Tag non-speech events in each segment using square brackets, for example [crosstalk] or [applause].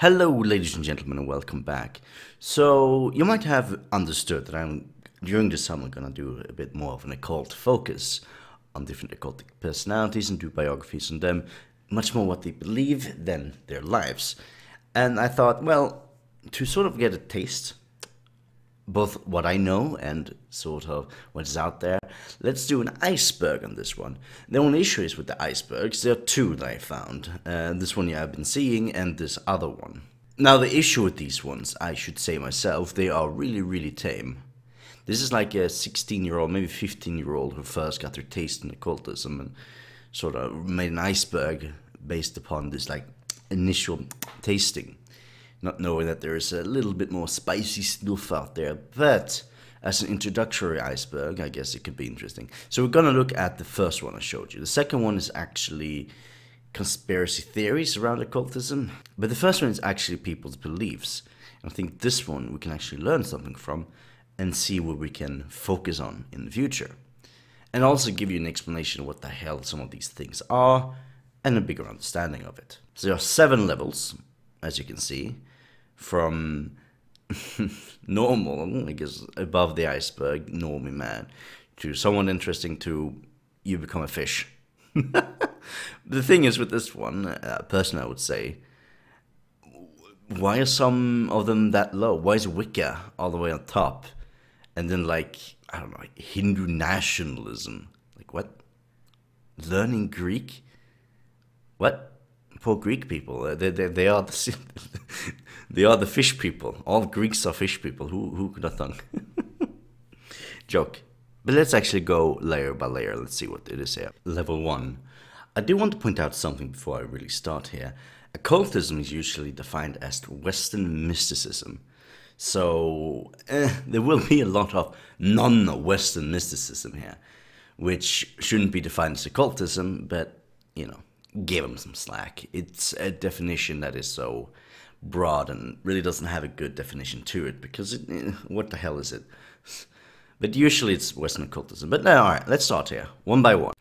Hello, ladies and gentlemen, and welcome back. So, you might have understood that I'm, during the summer, gonna do a bit more of an occult focus on different occultic personalities and do biographies on them, much more what they believe than their lives. And I thought, well, to sort of get a taste both what I know and sort of what's out there. Let's do an iceberg on this one. The only issue is with the icebergs, there are two that I found. Uh, this one yeah, I've been seeing and this other one. Now the issue with these ones, I should say myself, they are really, really tame. This is like a 16 year old, maybe 15 year old who first got their taste in occultism and sort of made an iceberg based upon this like initial tasting not knowing that there is a little bit more spicy stuff out there. But as an introductory iceberg, I guess it could be interesting. So we're going to look at the first one I showed you. The second one is actually conspiracy theories around occultism. But the first one is actually people's beliefs. And I think this one we can actually learn something from and see what we can focus on in the future. And also give you an explanation of what the hell some of these things are and a bigger understanding of it. So there are seven levels, as you can see from [laughs] normal, I guess, above the iceberg, normal man, to someone interesting to you become a fish. [laughs] the thing is with this one, uh, person I would say, why are some of them that low? Why is Wicca all the way on top? And then like, I don't know, like Hindu nationalism. Like what? Learning Greek? What? Poor Greek people. They, they, they are the, [laughs] they are the fish people. All Greeks are fish people. Who who could have thunk? [laughs] Joke. But let's actually go layer by layer. Let's see what it is here. Level one. I do want to point out something before I really start here. Occultism is usually defined as Western mysticism. So eh, there will be a lot of non-Western mysticism here, which shouldn't be defined as occultism, but you know, give them some slack. It's a definition that is so broad and really doesn't have a good definition to it because it, eh, what the hell is it? But usually it's Western occultism. But now, all right, let's start here one by one.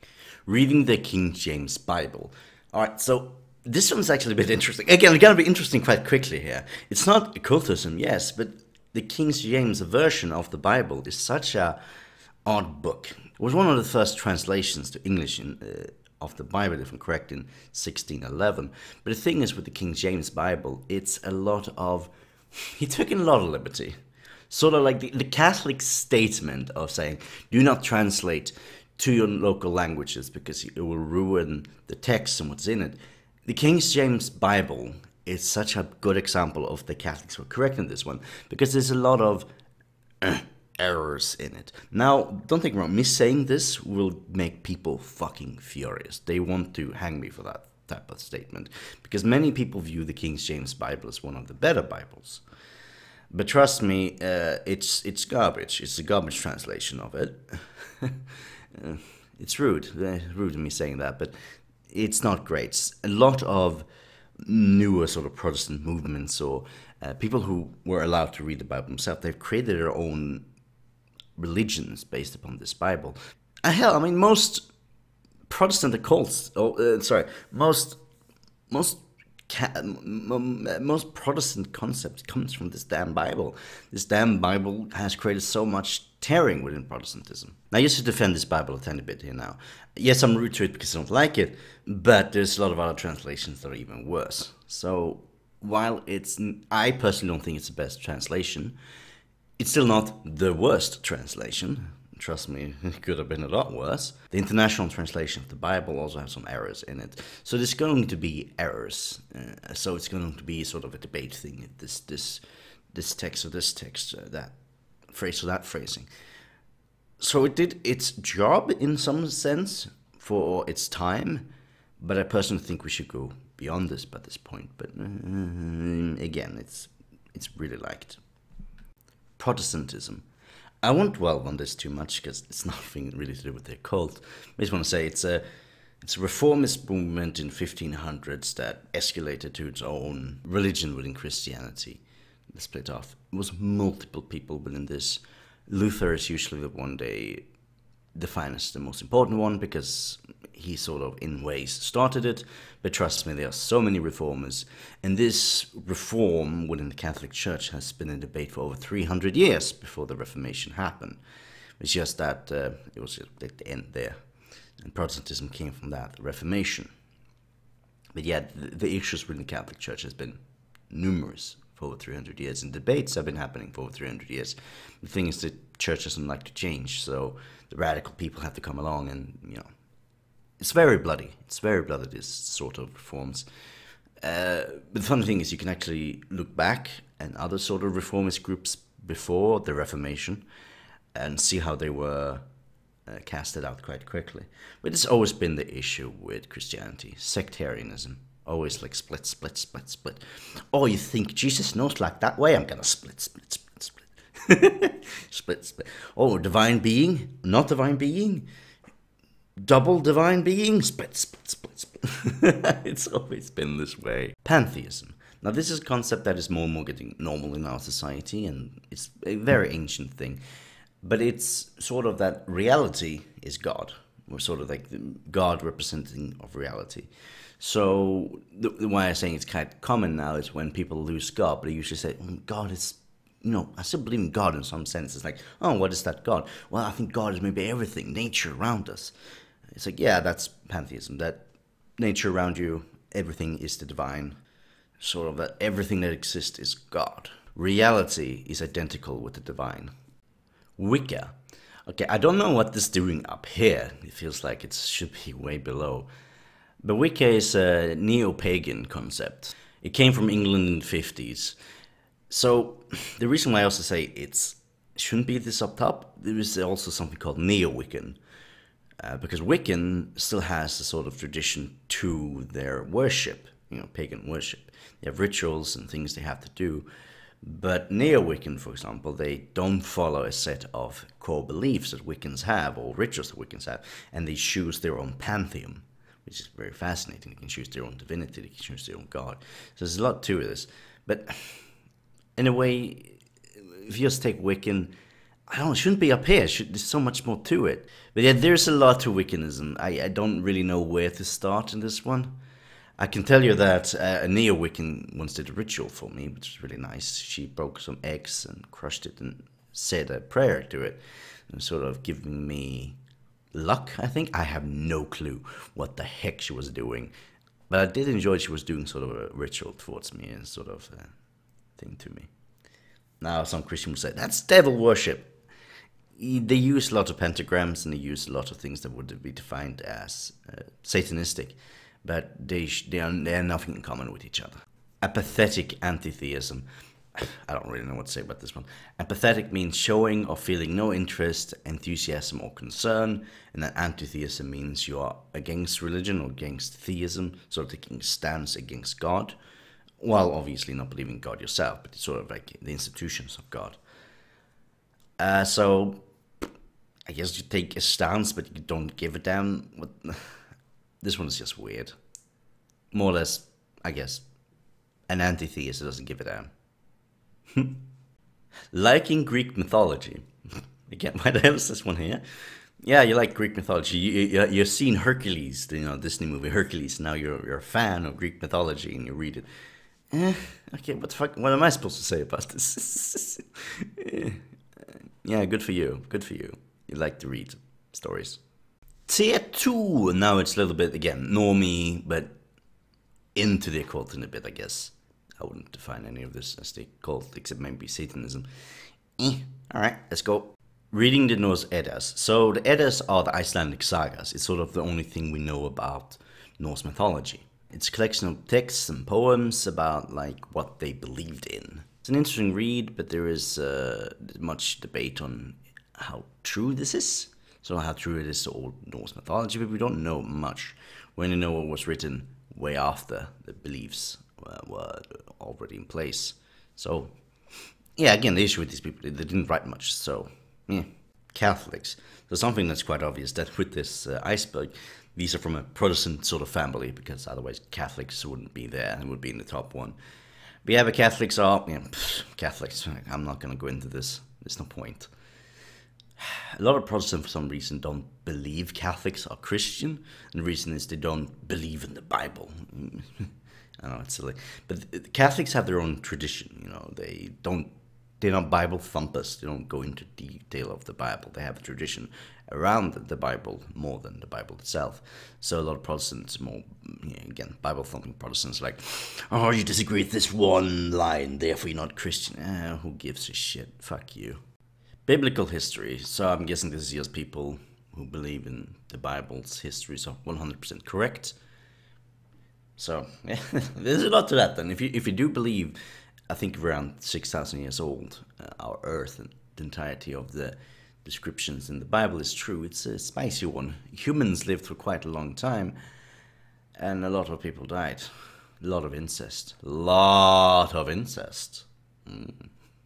Reading the King James Bible. All right, so this one's actually a bit interesting. Again, it's gonna be interesting quite quickly here. It's not occultism, yes, but the King James version of the Bible is such a odd book. It was one of the first translations to English in. Uh, of the Bible, if I'm correct, in 1611. But the thing is with the King James Bible, it's a lot of. [laughs] He took in a lot of liberty. Sort of like the, the Catholic statement of saying, do not translate to your local languages because it will ruin the text and what's in it. The King James Bible is such a good example of the Catholics were correct in this one because there's a lot of. [clears throat] Errors in it. Now, don't think wrong, me saying this will make people fucking furious. They want to hang me for that type of statement because many people view the King James Bible as one of the better Bibles. But trust me, uh, it's it's garbage. It's a garbage translation of it. [laughs] uh, it's rude, uh, rude of me saying that, but it's not great. A lot of newer sort of Protestant movements or uh, people who were allowed to read the Bible themselves, they've created their own religions based upon this Bible. Uh, hell, I mean, most Protestant occults, oh, uh, sorry, most most most Protestant concepts comes from this damn Bible. This damn Bible has created so much tearing within Protestantism. Now, just to defend this Bible a tiny bit here now. Yes, I'm rude to it because I don't like it, but there's a lot of other translations that are even worse. So, while it's, I personally don't think it's the best translation, it's still not the worst translation. Trust me, [laughs] it could have been a lot worse. The international translation of the Bible also has some errors in it. So there's going to be errors. Uh, so it's going to be sort of a debate thing. This this this text or this text, uh, that phrase or that phrasing. So it did its job in some sense for its time, but I personally think we should go beyond this by this point. But uh, again, it's it's really liked. Protestantism. I won't dwell on this too much because it's [laughs] nothing really to do with the cult. I just want to say it's a it's a reformist movement in 1500s that escalated to its own religion within Christianity. The split off. It was multiple people within this. Luther is usually the one they define as the most important one because he sort of, in ways, started it. But trust me, there are so many reformers. And this reform within the Catholic Church has been in debate for over 300 years before the Reformation happened. It's just that uh, it was at the end there. And Protestantism came from that, the Reformation. But yet, the, the issues within the Catholic Church has been numerous for over 300 years, and debates have been happening for over 300 years. The thing is, the church doesn't like to change, so the radical people have to come along, and you know, it's very bloody. It's very bloody. This sort of reforms. Uh, but the funny thing is, you can actually look back and other sort of reformist groups before the Reformation, and see how they were uh, casted out quite quickly. But it's always been the issue with Christianity, sectarianism always like split, split, split, split. Oh, you think Jesus knows like that way? I'm gonna split, split, split, split. [laughs] split, split. Oh, divine being, not divine being, double divine being, split, split, split, split. [laughs] it's always been this way. Pantheism. Now, this is a concept that is more and more getting normal in our society, and it's a very ancient thing. But it's sort of that reality is God. We're sort of like God representing of reality. So the, why I'm saying it's of common now is when people lose God, but they usually say, mm, God is, you know, I still believe in God in some sense. It's like, oh, what is that God? Well, I think God is maybe everything, nature around us. It's like, yeah, that's pantheism. That nature around you, everything is the divine. Sort of that everything that exists is God. Reality is identical with the divine. Wicca. Okay, I don't know what this doing up here. It feels like it should be way below. But Wicca is a neo-pagan concept. It came from England in the 50s. So [sighs] the reason why I also say it shouldn't be this up top, there is also something called neo-Wiccan. Uh, because Wiccan still has a sort of tradition to their worship, you know, pagan worship. They have rituals and things they have to do. But Neo-Wiccan, for example, they don't follow a set of core beliefs that Wiccans have or rituals that Wiccans have, and they choose their own pantheon which is very fascinating. They can choose their own divinity, they can choose their own god. So there's a lot to this. But in a way, if you just take Wiccan, I don't it shouldn't be up here. Should, there's so much more to it. But yeah, there's a lot to Wiccanism. I, I don't really know where to start in this one. I can tell you that uh, a Neo Wiccan once did a ritual for me, which was really nice. She broke some eggs and crushed it and said a prayer to it, and sort of giving me luck, I think. I have no clue what the heck she was doing. But I did enjoy she was doing sort of a ritual towards me and sort of a thing to me. Now, some Christians would say, that's devil worship. They use a lot of pentagrams and they use a lot of things that would be defined as uh, satanistic, but they, they, are, they are nothing in common with each other. A pathetic anti-theism. I don't really know what to say about this one. Apathetic means showing or feeling no interest, enthusiasm, or concern, and then antitheism means you are against religion or against theism, sort of taking a stance against God, while obviously not believing God yourself, but it's sort of like the institutions of God. Uh, so, I guess you take a stance, but you don't give a damn. What? [sighs] this one is just weird. More or less, I guess, an anti-theist doesn't give a damn. [laughs] Liking Greek mythology. [laughs] Again, [laughs] why the hell is this one here? Yeah, you like Greek mythology. You, you, you've seen Hercules, you know, Disney movie Hercules. Now you're, you're a fan of Greek mythology and you read it. Eh, okay, what the fuck? What am I supposed to say about this? yeah, good for you. Good for you. You like to read stories. Tier 2. Now it's a little bit, again, normie, but into the occult in a bit, I guess. I wouldn't define any of this as the cult, except maybe Satanism. Eh, alright, let's go. Reading the Norse Eddas. So the Eddas are the Icelandic sagas. It's sort of the only thing we know about Norse mythology. It's a collection of texts and poems about like what they believed in. It's an interesting read, but there is uh, much debate on how true this is. So how true it is to old Norse mythology, but we don't know much. We only know what was written way after the beliefs were already in place. So, yeah, again, the issue with these people, they didn't write much. So, yeah, Catholics. So something that's quite obvious that with this uh, iceberg, these are from a Protestant sort of family because otherwise Catholics wouldn't be there and would be in the top one. But yeah, but Catholics are, pff, Catholics, [laughs] I'm not going to go into this. There's no point. a lot of Protestants, for some reason, don't believe Catholics are Christian, and the reason is they don't believe in the Bible. [laughs] I know it's silly, but Catholics have their own tradition. You know, they don't they're not Bible thumpers. They don't go into detail of the Bible. They have a tradition around the Bible more than the Bible itself. So a lot of Protestants, more you know, again Bible thumping Protestants, like, oh, you disagree with this one line, therefore you're not Christian. Eh, who gives a shit? Fuck you. Biblical history. So I'm guessing this is just people who believe in the Bible's history, so 100% correct. So [laughs] there's a lot to that. Then, if you if you do believe I think around 6,000 years old, uh, our Earth and the entirety of the descriptions in the Bible is true. It's a spicy one. Humans lived for quite a long time, and a lot of people died. A lot of incest. A lot of incest. Mm.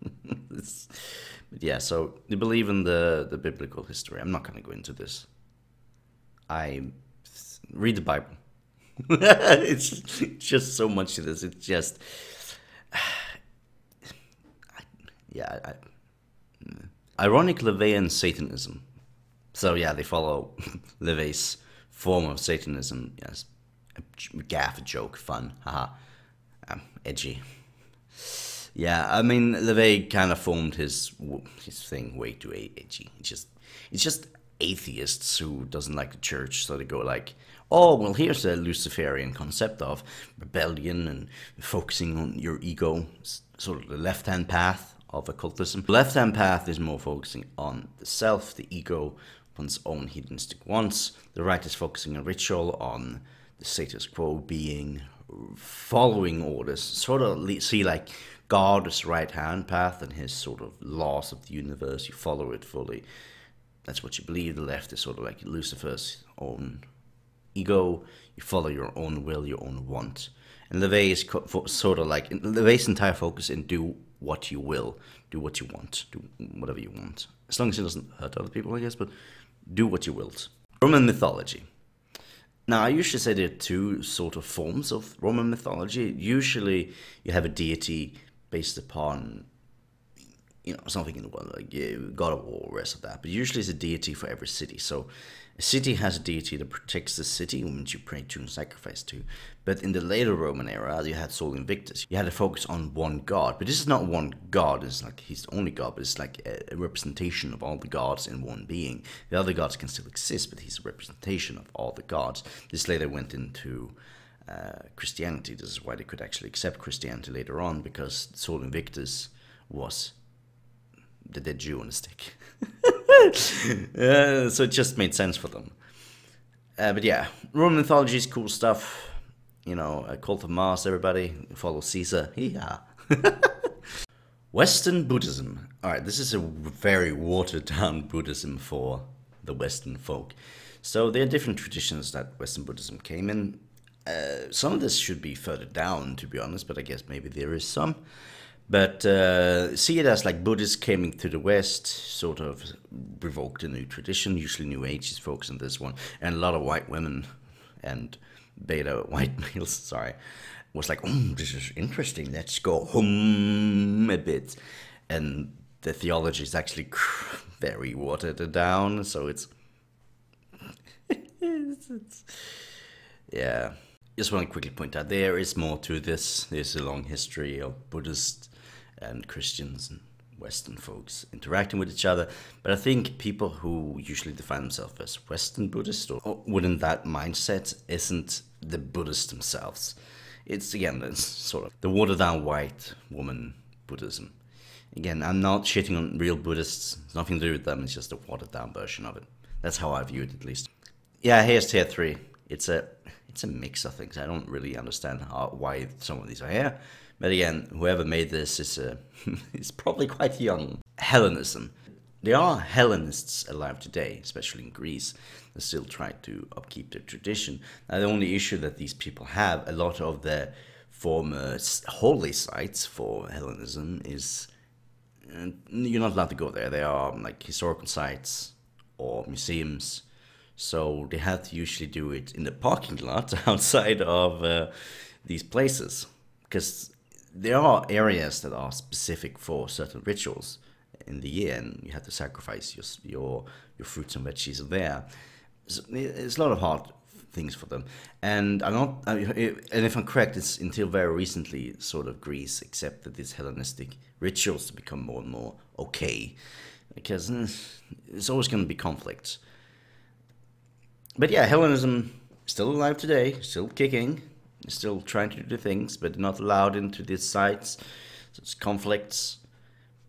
[laughs] but yeah, so you believe in the, the biblical history. I'm not going to go into this. I read the Bible. [laughs] it's just so much to this. It's just [sighs] yeah, I, ironic LaVeyan Satanism. So yeah, they follow [laughs] LaVey's form of Satanism. Yes, a gaff, a joke, fun, haha, um, edgy. Yeah, I mean LaVey kind of formed his his thing way too edgy. It's just it's just atheists who doesn't like the church, so they go like, oh well, here's a Luciferian concept of rebellion and focusing on your ego, sort of the left hand path of occultism. The left hand path is more focusing on the self, the ego, one's own hedonistic wants. The right is focusing on ritual, on the status quo being, following orders, sort of see like God's right hand path and his sort of laws of the universe. You follow it fully. That's what you believe. The left is sort of like Lucifer's own ego. You follow your own will, your own want. And LaVey is sort of like LaVey's entire focus in do what you will, do what you want, do whatever you want. As long as it doesn't hurt other people, I guess, but do what you will. Roman mythology. Now, I usually say there are two sort of forms of Roman mythology. Usually, you have a deity based upon, you know, something in the world, like God of War, rest of that. But usually, it's a deity for every city. So, a city has a deity that protects the city, which you pray to and sacrifice to. But in the later Roman era, you had Sol Invictus. You had to focus on one god. But this is not one god, it's like he's the only god, but it's like a, representation of all the gods in one being. The other gods can still exist, but he's a representation of all the gods. This later went into uh, Christianity. This is why they could actually accept Christianity later on, because Sol Invictus was the dead Jew on a stick. [laughs] [laughs] uh, so it just made sense for them. Uh, but yeah, Roman mythology is cool stuff. You know, a cult of Mars, everybody follow Caesar. Yeah. [laughs] Western Buddhism. Alright, this is a very watered down [laughs] Buddhism for the Western folk. So there are different traditions that Western Buddhism came in. Uh, some of this should be further down, to be honest, but I guess maybe there is some. But uh, see it as like Buddhists coming to the West, sort of revoked a new tradition. Usually, New Age is focused on this one, and a lot of white women and beta white [laughs] males, sorry, was like, "Oh, this is interesting. Let's go hum a bit," and the theology is actually [laughs] very watered down. So it's, it's, [laughs] it's yeah. Just want to quickly point out there is more to this. There's a long history of Buddhist and Christians and Western folks interacting with each other. But I think people who usually define themselves as Western Buddhist or within that mindset isn't the Buddhists themselves. It's again it's sort of the watered down white woman Buddhism. Again, I'm not shitting on real Buddhists. It's nothing to do with them. It's just a watered down version of it. That's how I view it, at least. Yeah, here's tier three. It's a it's a mix of things. I don't really understand how why some of these are here. But again, whoever made this is uh, [laughs] is probably quite young. Hellenism. There are Hellenists alive today, especially in Greece, that still try to upkeep their tradition. Now, the only issue that these people have, a lot of the former holy sites for Hellenism is uh, you're not allowed to go there. They are like historical sites or museums, so they have to usually do it in the parking lot [laughs] outside of uh, these places because there are areas that are specific for certain rituals in the year, and you have to sacrifice your your your fruits and veggies there. So it's a lot of hard things for them, and I'm not. And if I'm correct, it's until very recently, sort of Greece accepted these Hellenistic rituals to become more and more okay, because mm, it's always going to be conflicts. But yeah, Hellenism still alive today, still kicking, still trying to do things, but not allowed into these sites. So it's conflicts.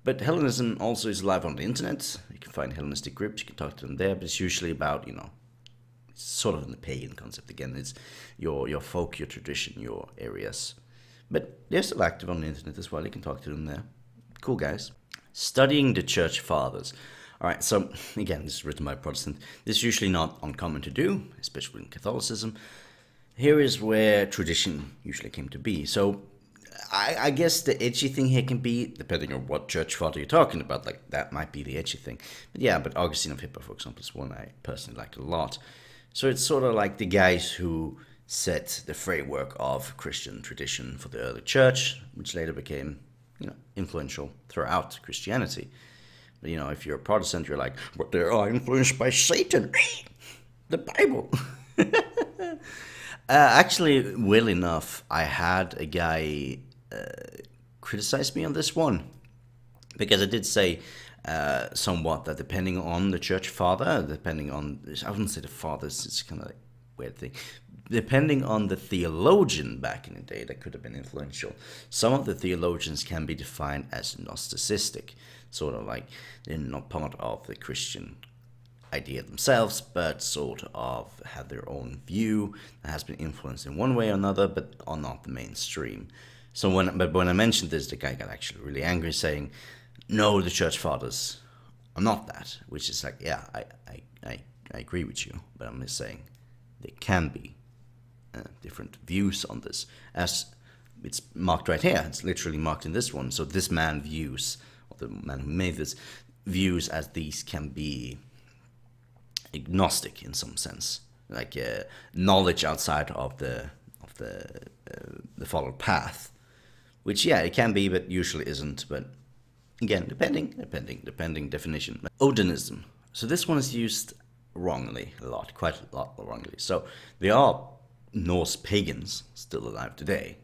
But Hellenism also is live on the internet. You can find Hellenistic groups, you can talk to them there, but it's usually about, you know, sort of in the pagan concept again. It's your your folk, your tradition, your areas. But they're still active on the internet as well. You can talk to them there. Cool guys. Studying the church fathers. All right, so [laughs] again, this is written by a Protestant. This is usually not uncommon to do, especially in Catholicism. Here is where tradition usually came to be. So I, I, guess the edgy thing here can be, depending on what church father you're talking about, like that might be the edgy thing. But yeah, but Augustine of Hippo, for example, is one I personally like a lot. So it's sort of like the guys who set the framework of Christian tradition for the early church, which later became, you know, influential throughout Christianity. But, you know, if you're a Protestant, you're like, but they are influenced by Satan, [laughs] the Bible. [laughs] uh, actually, well enough, I had a guy uh, criticize me on this one because I did say uh, somewhat that depending on the church father, depending on I wouldn't say the fathers, it's kind of like weird thing. Depending on the theologian back in the day, that could have been influential. Some of the theologians can be defined as Gnosticistic, sort of like they're not part of the Christian idea themselves, but sort of have their own view that has been influenced in one way or another, but are not the mainstream. So when but when I mentioned this, the guy got actually really angry, saying no, the church fathers are not that, which is like, yeah, I, I, I, I agree with you, but I'm just saying there can be uh, different views on this. As it's marked right here, it's literally marked in this one. So this man views, or the man who made this, views as these can be agnostic in some sense, like uh, knowledge outside of the of the uh, the followed path, which yeah, it can be, but usually isn't. But Again, depending, depending, depending definition. Odinism. So this one is used wrongly a lot, quite a lot wrongly. So there are Norse pagans still alive today.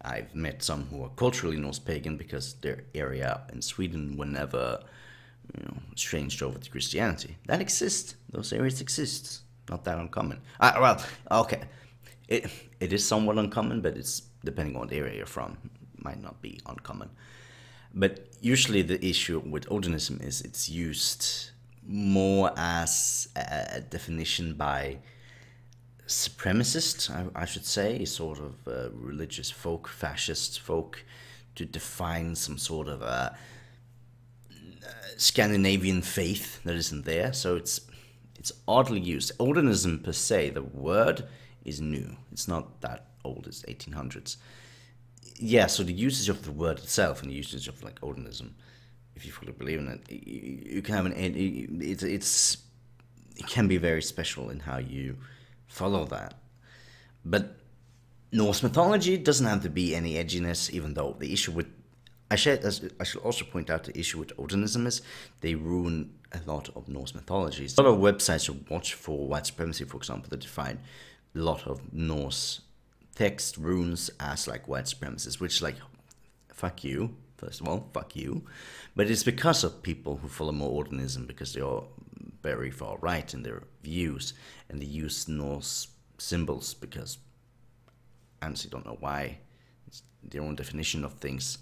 I've met some who are culturally Norse pagan because their area in Sweden were never you know, changed over to Christianity. That exists. Those areas exist. Not that uncommon. Uh, well, okay. It, it is somewhat uncommon, but it's depending on the area you're from. Might not be uncommon. But usually the issue with Odinism is it's used more as a definition by supremacists, I, I should say, sort of uh, religious folk, fascist folk, to define some sort of a Scandinavian faith that isn't there. So it's it's oddly used. Odinism per se, the word is new. It's not that old. It's 1800s yeah, so the usage of the word itself and the usage of like Odinism, if you fully believe in it, you can have an it's it's it can be very special in how you follow that. But Norse mythology doesn't have to be any edginess, even though the issue with I should I should also point out the issue with Odinism is they ruin a lot of Norse mythologies. A lot of websites you watch for white supremacy, for example, that define a lot of Norse text runes as like white supremacists, which like fuck you, first of all, fuck you. But it's because of people who follow more Odinism because they are very far right in their views and they use Norse symbols because I honestly don't know why. It's their own definition of things.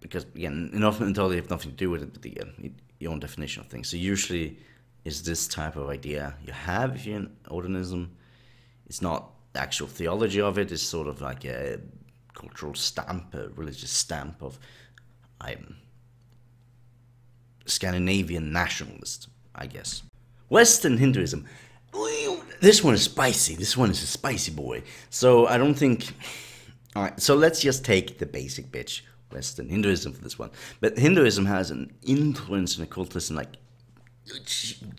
Because again, until they have nothing to do with it, but again, uh, your own definition of things. So usually is this type of idea you have if you're an Odinism. It's not the actual theology of it. it is sort of like a cultural stamp, a religious stamp of I'm Scandinavian nationalist, I guess. Western Hinduism. This one is spicy. This one is a spicy boy. So I don't think. All right. So let's just take the basic bitch Western Hinduism for this one. But Hinduism has an influence in occultism like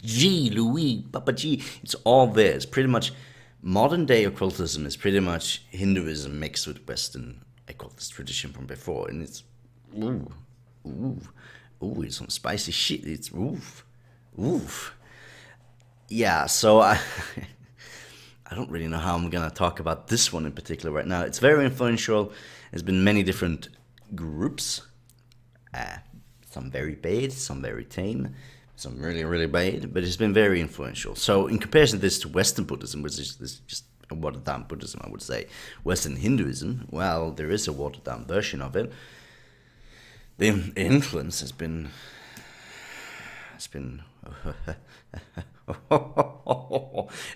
G, Louis, Papa G. It's all there. It's pretty much modern day occultism is pretty much Hinduism mixed with Western occultist tradition from before, and it's ooh, ooh. ooh, it's some spicy shit. It's oof, oof. Yeah, so [laughs] I, I don't really know how I'm gonna talk about this one in particular right now. It's very influential. There's been many different groups. Uh, some very bad, some very tame, some really, really bad, but it's been very influential. So, in comparison to this to Western Buddhism, which is this just a watered down Buddhism, I would say, Western Hinduism, well, there is a watered down version of it. The influence has been has been [laughs]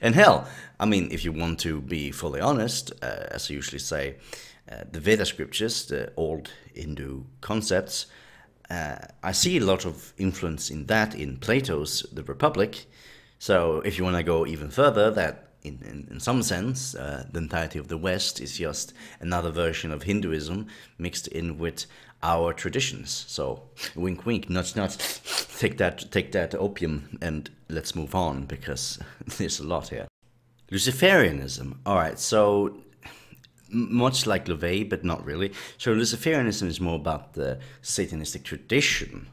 and hell, I mean, if you want to be fully honest, uh, as I usually say, the Veda scriptures, the old Hindu concepts, uh, I see a lot of influence in that in Plato's The Republic. So if you want to go even further, that in, in, in some sense, uh, the entirety of the West is just another version of Hinduism mixed in with our traditions. So wink, wink, nudge, nudge. [laughs] Take that, take that opium, and let's move on because [laughs] there's a lot here. Luciferianism. All right, so much like LaVey, but not really. So Luciferianism is more about the Satanistic tradition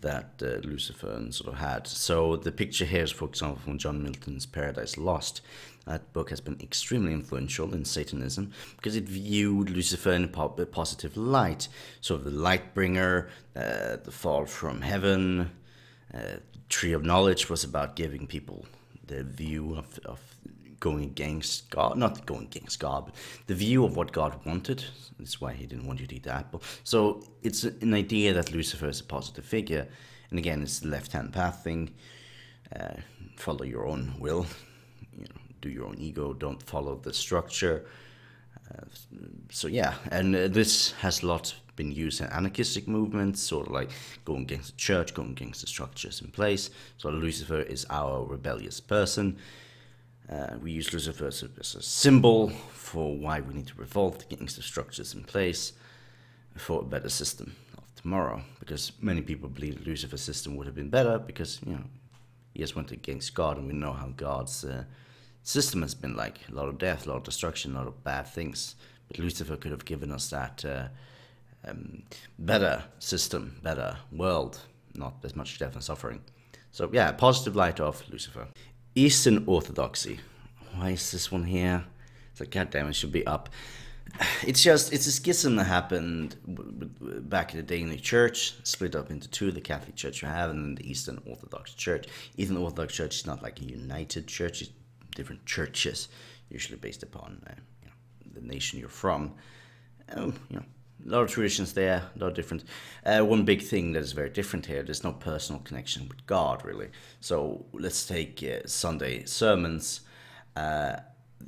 that uh, Lucifer sort of had. So the picture here is, for example, from John Milton's Paradise Lost. That book has been extremely influential in Satanism because it viewed Lucifer in a positive light. So the light bringer, uh, the fall from heaven, uh, Tree of Knowledge was about giving people the view of, of going against God, not going against God, but the view of what God wanted. That's why he didn't want you to eat the apple. So it's an idea that Lucifer is a positive figure. And again, it's the left hand path thing. Uh, follow your own will, you know, do your own ego, don't follow the structure. Uh, so yeah, and uh, this has a lot been used in anarchistic movements, sort of like going against the church, going against the structures in place. So Lucifer is our rebellious person. Uh, we use Lucifer as a, symbol for why we need to revolt against the structures in place for a better system of tomorrow. Because many people believe Lucifer's system would have been better because, you know, he just went against God and we know how God's uh, system has been like. A lot of death, a lot of destruction, a lot of bad things. But Lucifer could have given us that uh, um, better system, better world, not as much death and suffering. So yeah, positive light of Lucifer. Eastern Orthodoxy. Why is this one here? It's like, goddamn, it should be up. [sighs] It's just, it's a schism that happened back in the day in the church, split up into two, the Catholic Church you have, and then the Eastern Orthodox Church. Eastern Orthodox Church is not like a united church, it's different churches, usually based upon uh, you know, the nation you're from. Um, you know, a lot of traditions there, a lot of different. Uh, one big thing that is very different here, there's no personal connection with God, really. So let's take uh, Sunday sermons. Uh,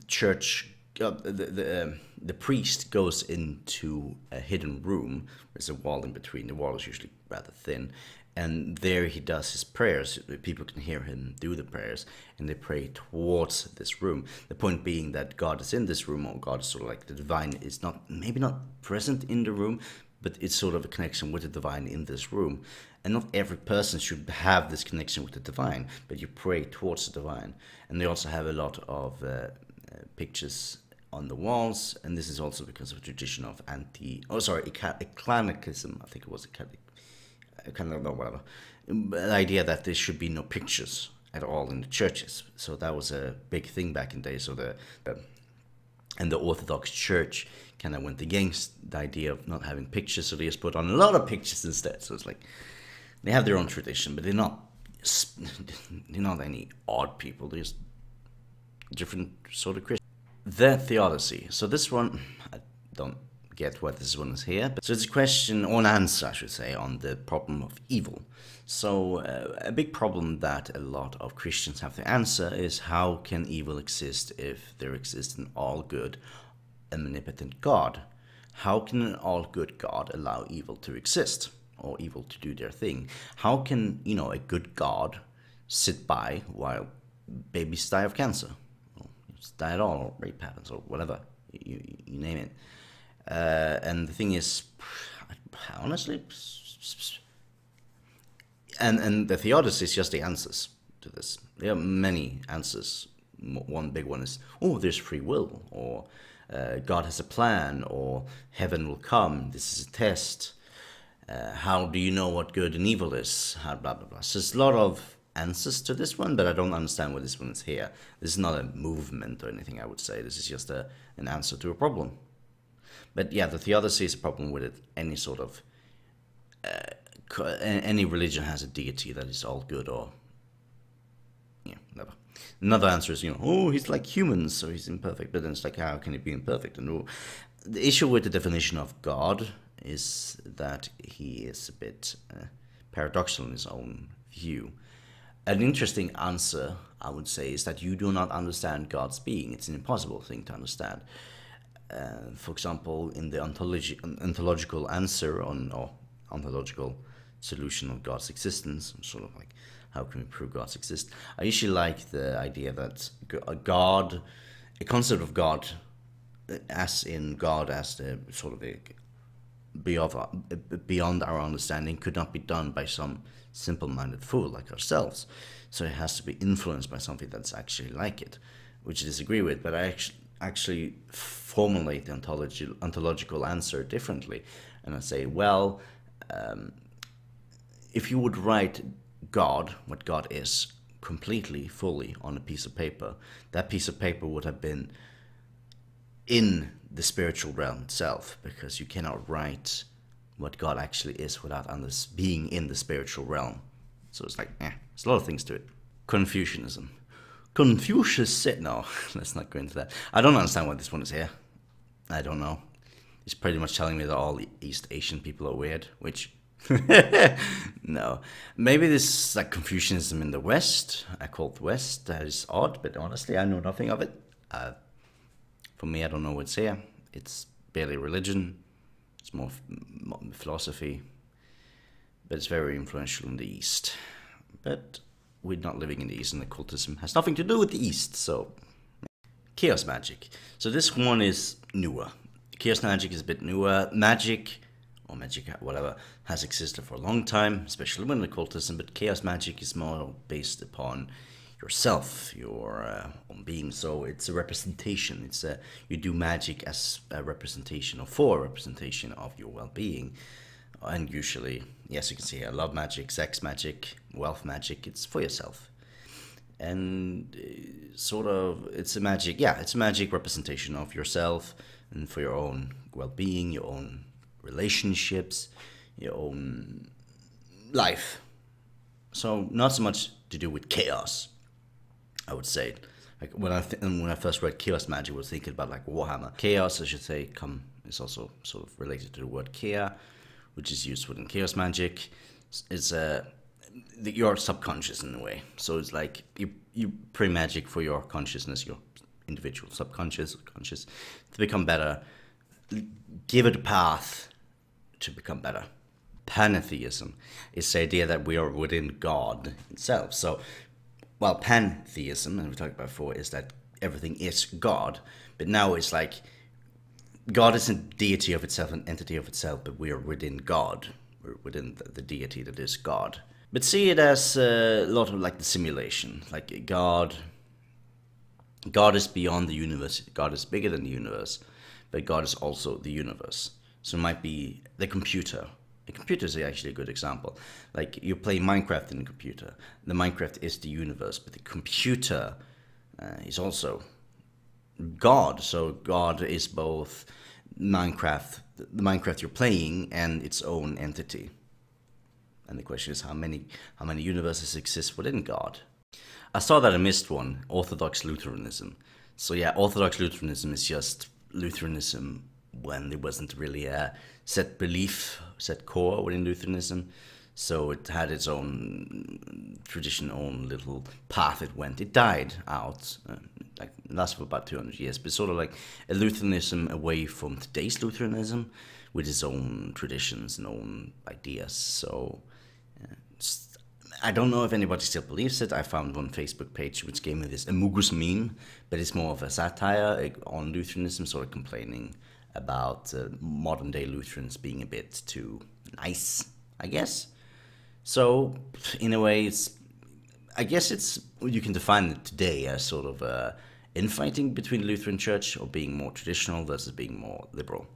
church, uh, the, the, um, the priest goes into a hidden room. There's a wall in between. The wall is usually rather thin and there he does his prayers. People can hear him do the prayers, and they pray towards this room. The point being that God is in this room, or God is sort of like the divine is not maybe not present in the room, but it's sort of a connection with the divine in this room. And not every person should have this connection with the divine, but you pray towards the divine. And they also have a lot of uh, uh, pictures on the walls, and this is also because of a tradition of anti, oh sorry, ecumenicism. I think it was Catholic kind of whatever. The idea that there should be no pictures at all in the churches. So that was a big thing back in the day. So the, the and the Orthodox Church kind of went against the idea of not having pictures, so they just put on a lot of pictures instead. So it's like they have their own tradition, but they're not [laughs] they're not any odd people. They're just different sort of Christian. The theodicy. So this one, I don't get what this one is here. So it's a question or an answer, I should say, on the problem of evil. So uh, a big problem that a lot of Christians have to answer is how can evil exist if there exists an all-good, omnipotent God? How can an all-good God allow evil to exist or evil to do their thing? How can, you know, a good God sit by while babies die of cancer? Or die at all, rape happens, or whatever, you, you name it. Uh, and the thing is, honestly, and and the theodicy is just the answers to this. There are many answers. One big one is, oh, there's free will, or uh, God has a plan, or heaven will come. This is a test. Uh, how do you know what good and evil is? How blah blah blah. So there's a lot of answers to this one, but I don't understand why this one is here. This is not a movement or anything. I would say this is just a an answer to a problem. But yeah, the theodicy is a problem with it. Any sort of uh, any religion has a deity that is all good or yeah, never. Another answer is, you know, oh, he's like humans, so he's imperfect. But then it's like, how can he be imperfect? And the issue with the definition of God is that he is a bit uh, paradoxical in his own view. An interesting answer, I would say, is that you do not understand God's being. It's an impossible thing to understand. Uh, for example, in the ontology, ontological answer on or ontological solution of God's existence, sort of like how can we prove God's exist? I usually like the idea that a uh, God, a concept of God, uh, as in God as the sort of beyond uh, beyond our understanding, could not be done by some simple-minded fool like ourselves. So it has to be influenced by something that's actually like it, which I disagree with. But I actually actually formulate the ontology, ontological answer differently, and I say, well. Um, if you would write God, what God is, completely, fully on a piece of paper, that piece of paper would have been in the spiritual realm itself, because you cannot write what God actually is without being in the spiritual realm. So it's like, eh, there's a lot of things to it. Confucianism. Confucius said, no, [laughs] let's not go into that. I don't understand why this one is here. I don't know. It's pretty much telling me that all East Asian people are weird, which [laughs] no, maybe this is like Confucianism in the West. I call it West. That is odd, but honestly, I know nothing of it. Uh, for me, I don't know what's here. It's barely religion. It's more philosophy, but it's very influential in the East. But we're not living in the East, and occultism has nothing to do with the East. So, chaos magic. So this one is newer. Chaos magic is a bit newer. Magic or magic, whatever, has existed for a long time, especially when occultism, but chaos magic is more based upon yourself, your uh, own being. So it's a representation. It's a you do magic as a representation or for a representation of your well-being. And usually, yes, you can see I love magic, sex magic, wealth magic. It's for yourself, and uh, sort of it's a magic. Yeah, it's a magic representation of yourself and for your own well-being, your own relationships, your own life. So not so much to do with chaos, I would say. Like when I when I first read chaos magic, I was thinking about like Warhammer. Chaos, I should say, come is also sort of related to the word Kia, which is used within chaos magic. It's a uh, your subconscious in a way. So it's like you you pray magic for your consciousness, your individual subconscious, conscious, to become better. Give it a path to become better. Pantheism is the idea that we are within God itself. So, well, pantheism, and we talked about before, is that everything is God. But now it's like God isn't deity of itself, an entity of itself, but we are within God. We're within the, the deity that is God. But see it as a lot of like the simulation, like God. God is beyond the universe. God is bigger than the universe, but God is also the universe. So it might be the computer. The computer is actually a good example. Like you play Minecraft in the computer. The Minecraft is the universe, but the computer uh, is also God. So God is both Minecraft, the Minecraft you're playing, and its own entity. And the question is how many how many universes exist within God? I saw that I missed one, Orthodox Lutheranism. So yeah, Orthodox Lutheranism is just Lutheranism when there wasn't really a set belief, set core within Lutheranism. So it had its own tradition, own little path it went. It died out, uh, like lasted for about 200 years, but sort of like a Lutheranism away from today's Lutheranism with its own traditions and own ideas. So uh, I don't know if anybody still believes it. I found one Facebook page which gave me this Amogus meme, but it's more of a satire on Lutheranism, sort of complaining about uh, modern day Lutherans being a bit too nice, I guess. So, in a way, it's I guess it's you can define it today as sort of uh, infighting between Lutheran Church or being more traditional versus being more liberal.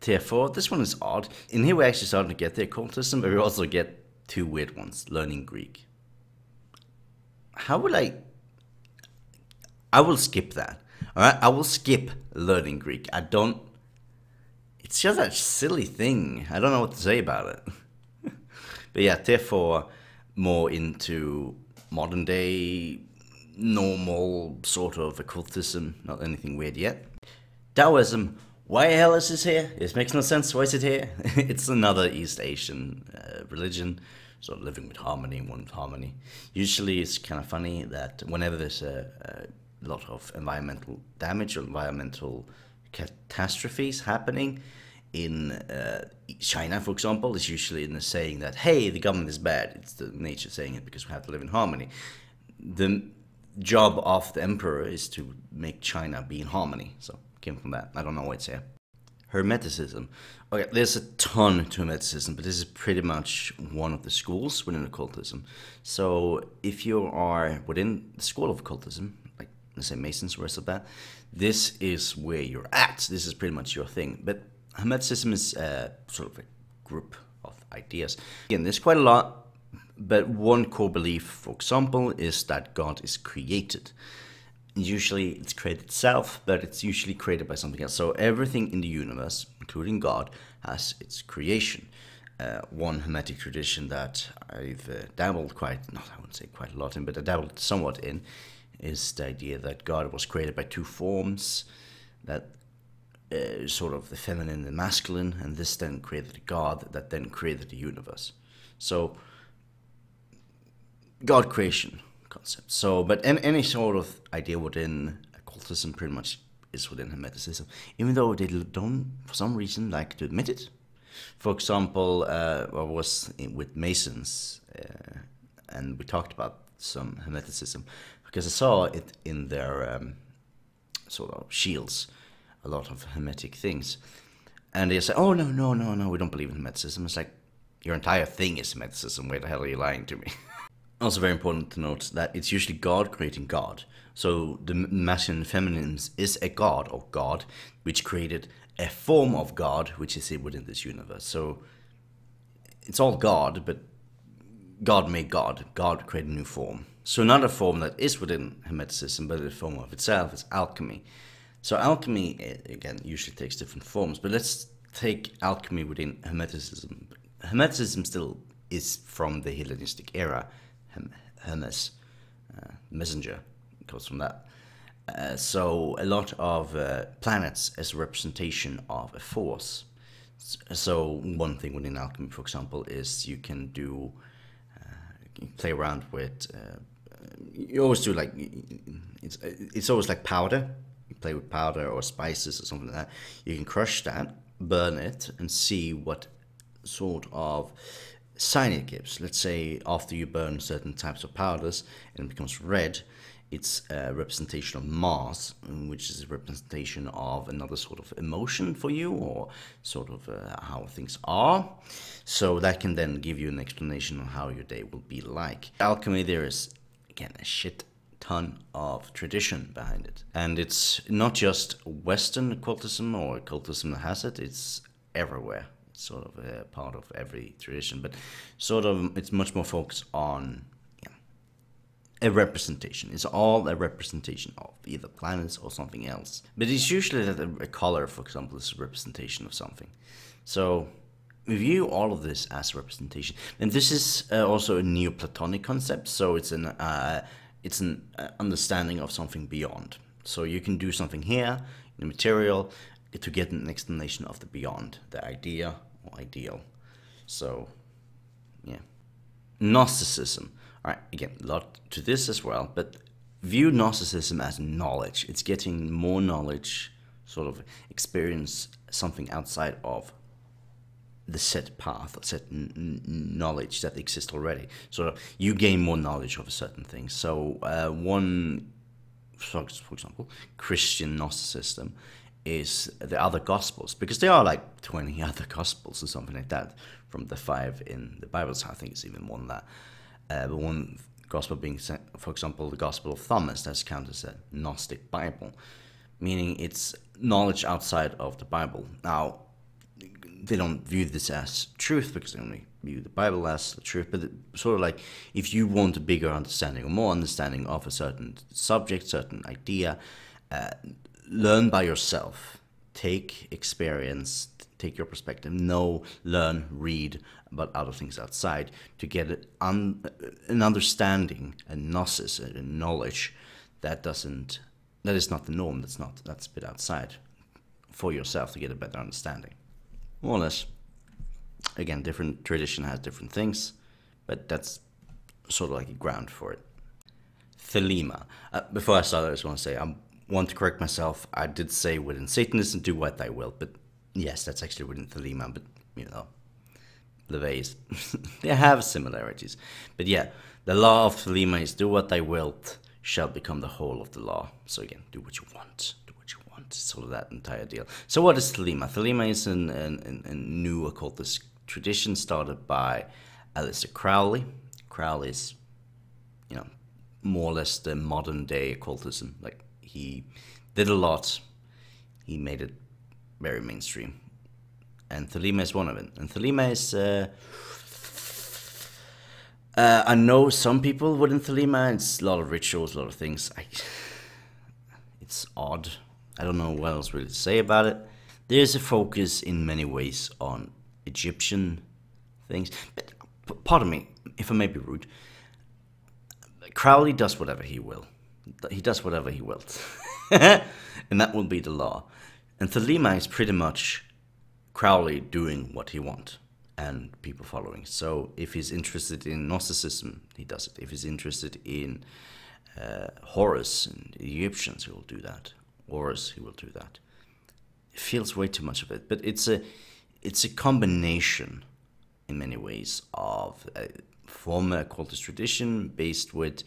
tier four. This one is odd. In here, we're actually starting to get the occultism, but we also get two weird ones learning Greek. How will I? I will skip that. All right, I will skip learning Greek. I don't. It's just a silly thing. I don't know what to say about it. [laughs] but yeah, tier four, more into modern day, normal sort of occultism. Not anything weird yet. Taoism. Why the hell is this here? It makes no sense. Why is it here? [laughs] it's another East Asian uh, religion, sort of living with harmony, one with harmony. Usually, it's kind of funny that whenever there's a, a lot of environmental damage or environmental catastrophes happening in uh, China, for example, it's usually in the saying that, hey, the government is bad. It's the nature saying it because we have to live in harmony. The job of the emperor is to make China be in harmony. So came from that. I don't know why it's here. Hermeticism. Okay, there's a ton to Hermeticism, but this is pretty much one of the schools within occultism. So if you are within the school of occultism, like let's say Masons, rest of that, this is where you're at. This is pretty much your thing. But Hermeticism is uh, sort of a group of ideas. Again, there's quite a lot, but one core belief, for example, is that God is created usually it's created itself, but it's usually created by something else. So everything in the universe, including God, has its creation. Uh, one Hermetic tradition that I've uh, dabbled quite, not I wouldn't say quite a lot in, but I dabbled somewhat in, is the idea that God was created by two forms, that uh, sort of the feminine and masculine, and this then created a God that then created the universe. So, God creation concept. So, but any, any sort of idea within occultism pretty much is within Hermeticism, even though they don't, for some reason, like to admit it. For example, uh, I was in, with Masons, uh, and we talked about some Hermeticism because I saw it in their um, sort of shields, a lot of Hermetic things. And they say, oh, no, no, no, no, we don't believe in Hermeticism. It's like, your entire thing is Hermeticism. Where the hell are you lying to me? [laughs] Also, very important to note that it's usually God creating God. So the masculine and feminine is a God or God, which created a form of God, which is within this universe. So it's all God, but God made God. God created a new form. So another form that is within Hermeticism, but a form of itself, is alchemy. So alchemy, eh, again, usually takes different forms, but let's take alchemy within Hermeticism. Hermeticism still is from the Hellenistic era, Hermes, uh, messenger, comes from that. Uh, so a lot of uh, planets as a representation of a force. So one thing within alchemy, for example, is you can do you play around with. you always do like it's it's always like powder. You play with powder or spices or something like that. You can crush that, burn it, and see what sort of sign it gives. Let's say after you burn certain types of powders and it becomes red, it's a representation of Mars, which is a representation of another sort of emotion for you or sort of uh, how things are. So that can then give you an explanation on how your day will be like. Alchemy, there is, again, a shit ton of tradition behind it. And it's not just Western occultism or occultism that has it, it's everywhere It's sort of a part of every tradition, but sort of it's much more focused on a representation. It's all a representation of either planets or something else. But it's usually that a, a color, for example, is a representation of something. So we view all of this as representation, and this is uh, also a Neoplatonic concept. So it's an uh, it's an uh, understanding of something beyond. So you can do something here in the material, to get an explanation of the beyond, the idea or ideal. So, yeah. Gnosticism. All right, again, a lot to this as well, but view Gnosticism as knowledge. It's getting more knowledge, sort of experience something outside of the set path, set knowledge that exists already. So you gain more knowledge of a certain thing. So uh, one, for example, Christian Gnosticism is the other gospels because there are like 20 [laughs] other gospels or something like that from the five in the bible so i think it's even more than that uh, but one gospel being for example the gospel of thomas that's counted as a gnostic bible meaning it's knowledge outside of the bible now they don't view this as truth because they only view the Bible as the truth. But sort of like if you want a bigger understanding or more understanding of a certain subject, certain idea, uh, learn by yourself. Take experience, take your perspective, know, learn, read about other things outside to get un, an understanding, a gnosis, a knowledge that doesn't, that is not the norm. That's not that's a bit outside for yourself to get a better understanding. More or less. Again, different tradition has different things, but that's sort of like a ground for it. Thelema. Uh, before I start, I just want to say I want to correct myself. I did say within Satanism, do what they will, but yes, that's actually within Thelema, but you know, the ways [laughs] they have similarities. But yeah, the law of Thelema is do what they wilt shall become the whole of the law. So again, do what you want sort of that entire deal. So what is Thelema? Thelema is an, an, a new occultist tradition started by Aleister Crowley. Crowley is, you know, more or less the modern day occultism. Like he did a lot. He made it very mainstream. And Thelema is one of it. And Thelema is... Uh, uh, I know some people within Thelema, it's a lot of rituals, a lot of things. I, [laughs] it's odd I don't know what else really to say about it. There's a focus in many ways on Egyptian things. But pardon me, if I may be rude, Crowley does whatever he will. He does whatever he will. [laughs] and that will be the law. And Thelema is pretty much Crowley doing what he wants and people following. So if he's interested in Gnosticism, he does it. If he's interested in uh, Horus and Egyptians, he will do that wars, he will do that. It feels way too much of it, but it's a it's a combination in many ways of a former occultist tradition based with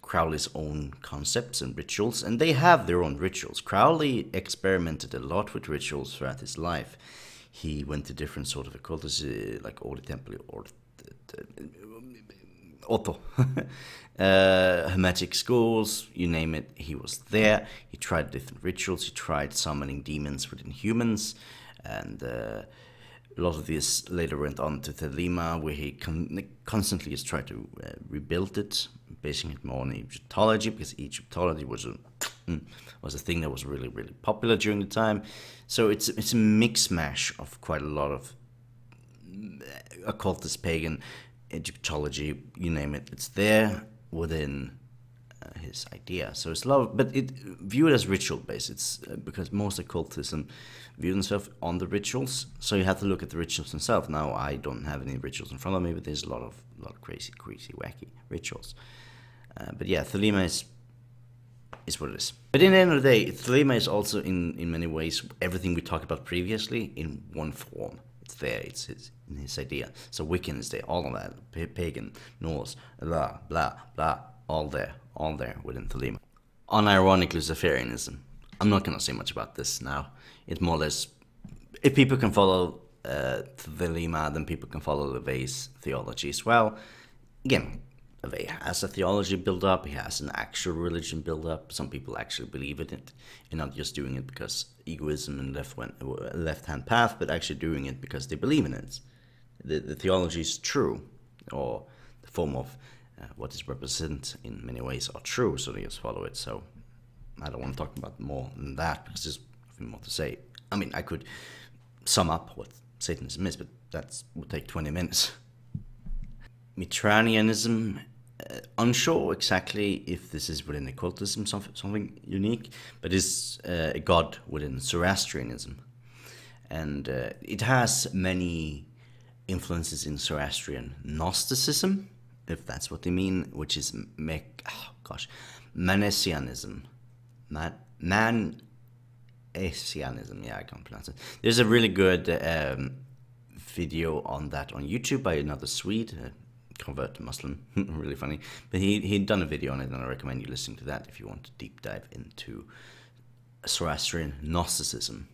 Crowley's own concepts and rituals, and they have their own rituals. Crowley experimented a lot with rituals throughout his life. He went to different sort of occultists, uh, like Ordo Templi or Otto, [laughs] uh, Hermetic schools, you name it, he was there. He tried different rituals. He tried summoning demons within humans, and uh, a lot of this later went on to Thelema, where he con constantly has tried to uh, rebuild it, basing it more on Egyptology, because Egyptology was a was a thing that was really really popular during the time. So it's it's a mix mash of quite a lot of uh, occultist pagan Egyptology, you name it, it's there within uh, his idea. So it's love, but it viewed as ritual based. It's uh, because most occultism view themselves on the rituals. So you have to look at the rituals themselves. Now I don't have any rituals in front of me, but there's a lot of lot of crazy, crazy, wacky rituals. Uh, but yeah, Thelema is is what it is. But in the end of the day, Thelema is also in in many ways everything we talked about previously in one form. It's there. It's his, his idea. So Wiccan is there. All of that. pagan, Norse, blah, blah, blah. All there. All there within Thelema. Unironic Luciferianism. I'm not going to say much about this now. It's more or less... If people can follow uh, Thelema, then people can follow LaVey's theology as well. Again, LaVey has a theology built up, he has an actual religion built up. Some people actually believe in it and not just doing it because egoism and left left hand path, but actually doing it because they believe in it. The, the theology is true, or the form of uh, what is represented in many ways are true, so they just follow it. So I don't want to talk about more than that because there's nothing more to say. I mean, I could sum up what Satanism is, but that would take 20 minutes. Mitranianism unsure exactly if this is within occultism, something unique, but is uh, a god within Zoroastrianism. And uh, it has many influences in Zoroastrian Gnosticism, if that's what they mean, which is, me oh gosh, Manesianism. Man, Manesianism, yeah, I can't pronounce it. There's a really good um, video on that on YouTube by another Swede, uh, convert to Muslim. [laughs] really funny. But he he'd done a video on it, and I recommend you listening to that if you want to deep dive into Zoroastrian Gnosticism.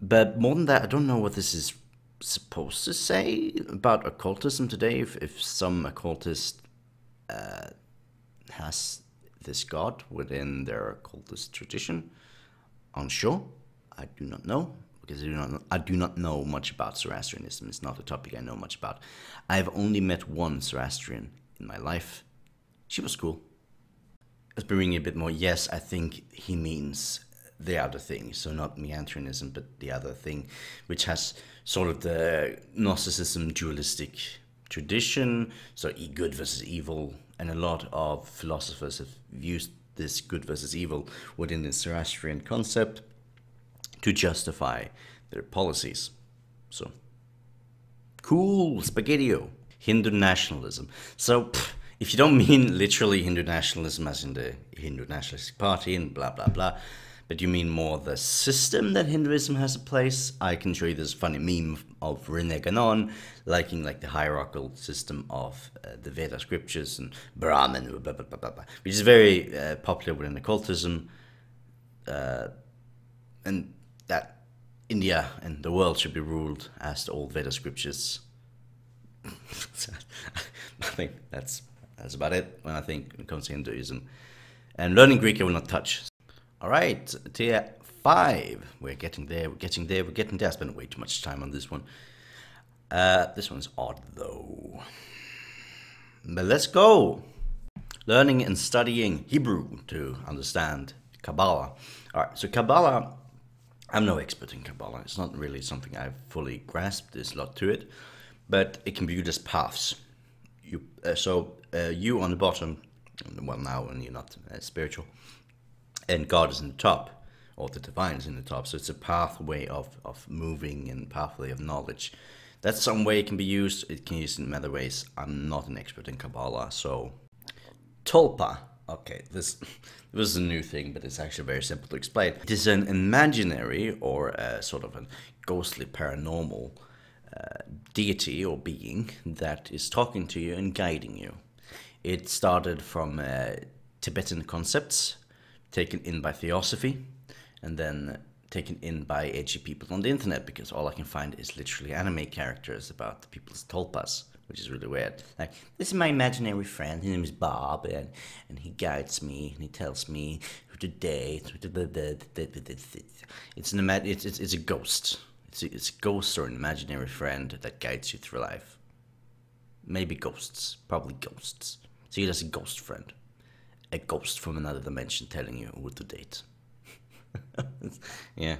But more than that, I don't know what this is supposed to say about occultism today. If if some occultist uh, has this god within their occultist tradition, unsure. I do not know because I do not I do not know much about Zoroastrianism. It's not a topic I know much about. I've only met one Zoroastrian in my life. She was cool. Bring a bit more. Yes, I think he means the other thing. So not Meantrianism, but the other thing, which has sort of the Gnosticism dualistic tradition. So good versus evil, and a lot of philosophers have used this good versus evil within the Zoroastrian concept to justify their policies. So, cool, spaghettio. Hindu nationalism. So, pff, if you don't mean literally Hindu nationalism as in the Hindu Nationalist Party and blah blah blah, but you mean more the system that Hinduism has in place, I can show you this funny meme of Rene Guénon liking like the hierarchical system of uh, the Veda scriptures and Brahman, blah, blah, blah, which is very uh, popular within occultism. Uh, and India and the world should be ruled as the old Veda scriptures. [laughs] I think that's that's about it when I think when it comes to Hinduism. And learning Greek I will not touch. All right, tier five. We're getting there. We're getting there. We're getting there. I spent way too much time on this one. Uh, this one's odd though. But let's go. Learning and studying Hebrew to understand Kabbalah. All right, so Kabbalah I'm no expert in Kabbalah. It's not really something I've fully grasped. There's a lot to it, but it can be viewed as paths. You uh, so uh, you on the bottom, well now when you're not uh, spiritual, and God is in the top, or the divine is in the top. So it's a pathway of of moving and pathway of knowledge. That's some way it can be used. It can be used in other ways. I'm not an expert in Kabbalah, so Tulpa Okay, this, this is a new thing, but it's actually very simple to explain. It is an imaginary or sort of a ghostly paranormal uh, deity or being that is talking to you and guiding you. It started from uh, Tibetan concepts taken in by theosophy and then taken in by edgy people on the internet because all I can find is literally anime characters about the people's tulpas which is really weird. Like, this is my imaginary friend. His name is Bob, and, and he guides me, and he tells me who to date. It's an it's, it's, it's a ghost. It's a, it's a ghost or an imaginary friend that guides you through life. Maybe ghosts, probably ghosts. See it as a ghost friend, a ghost from another dimension telling you who to date. [laughs] yeah.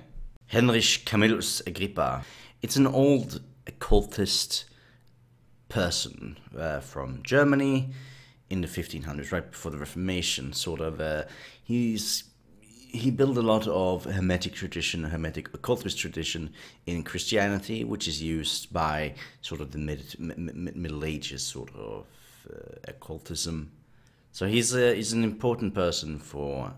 Heinrich Camillus Agrippa. It's an old occultist person uh, from Germany in the 1500s, right before the Reformation. Sort of, uh, he's he built a lot of hermetic tradition, hermetic occultist tradition in Christianity, which is used by sort of the mid, mid Middle Ages, sort of uh, occultism. So he's a, he's an important person for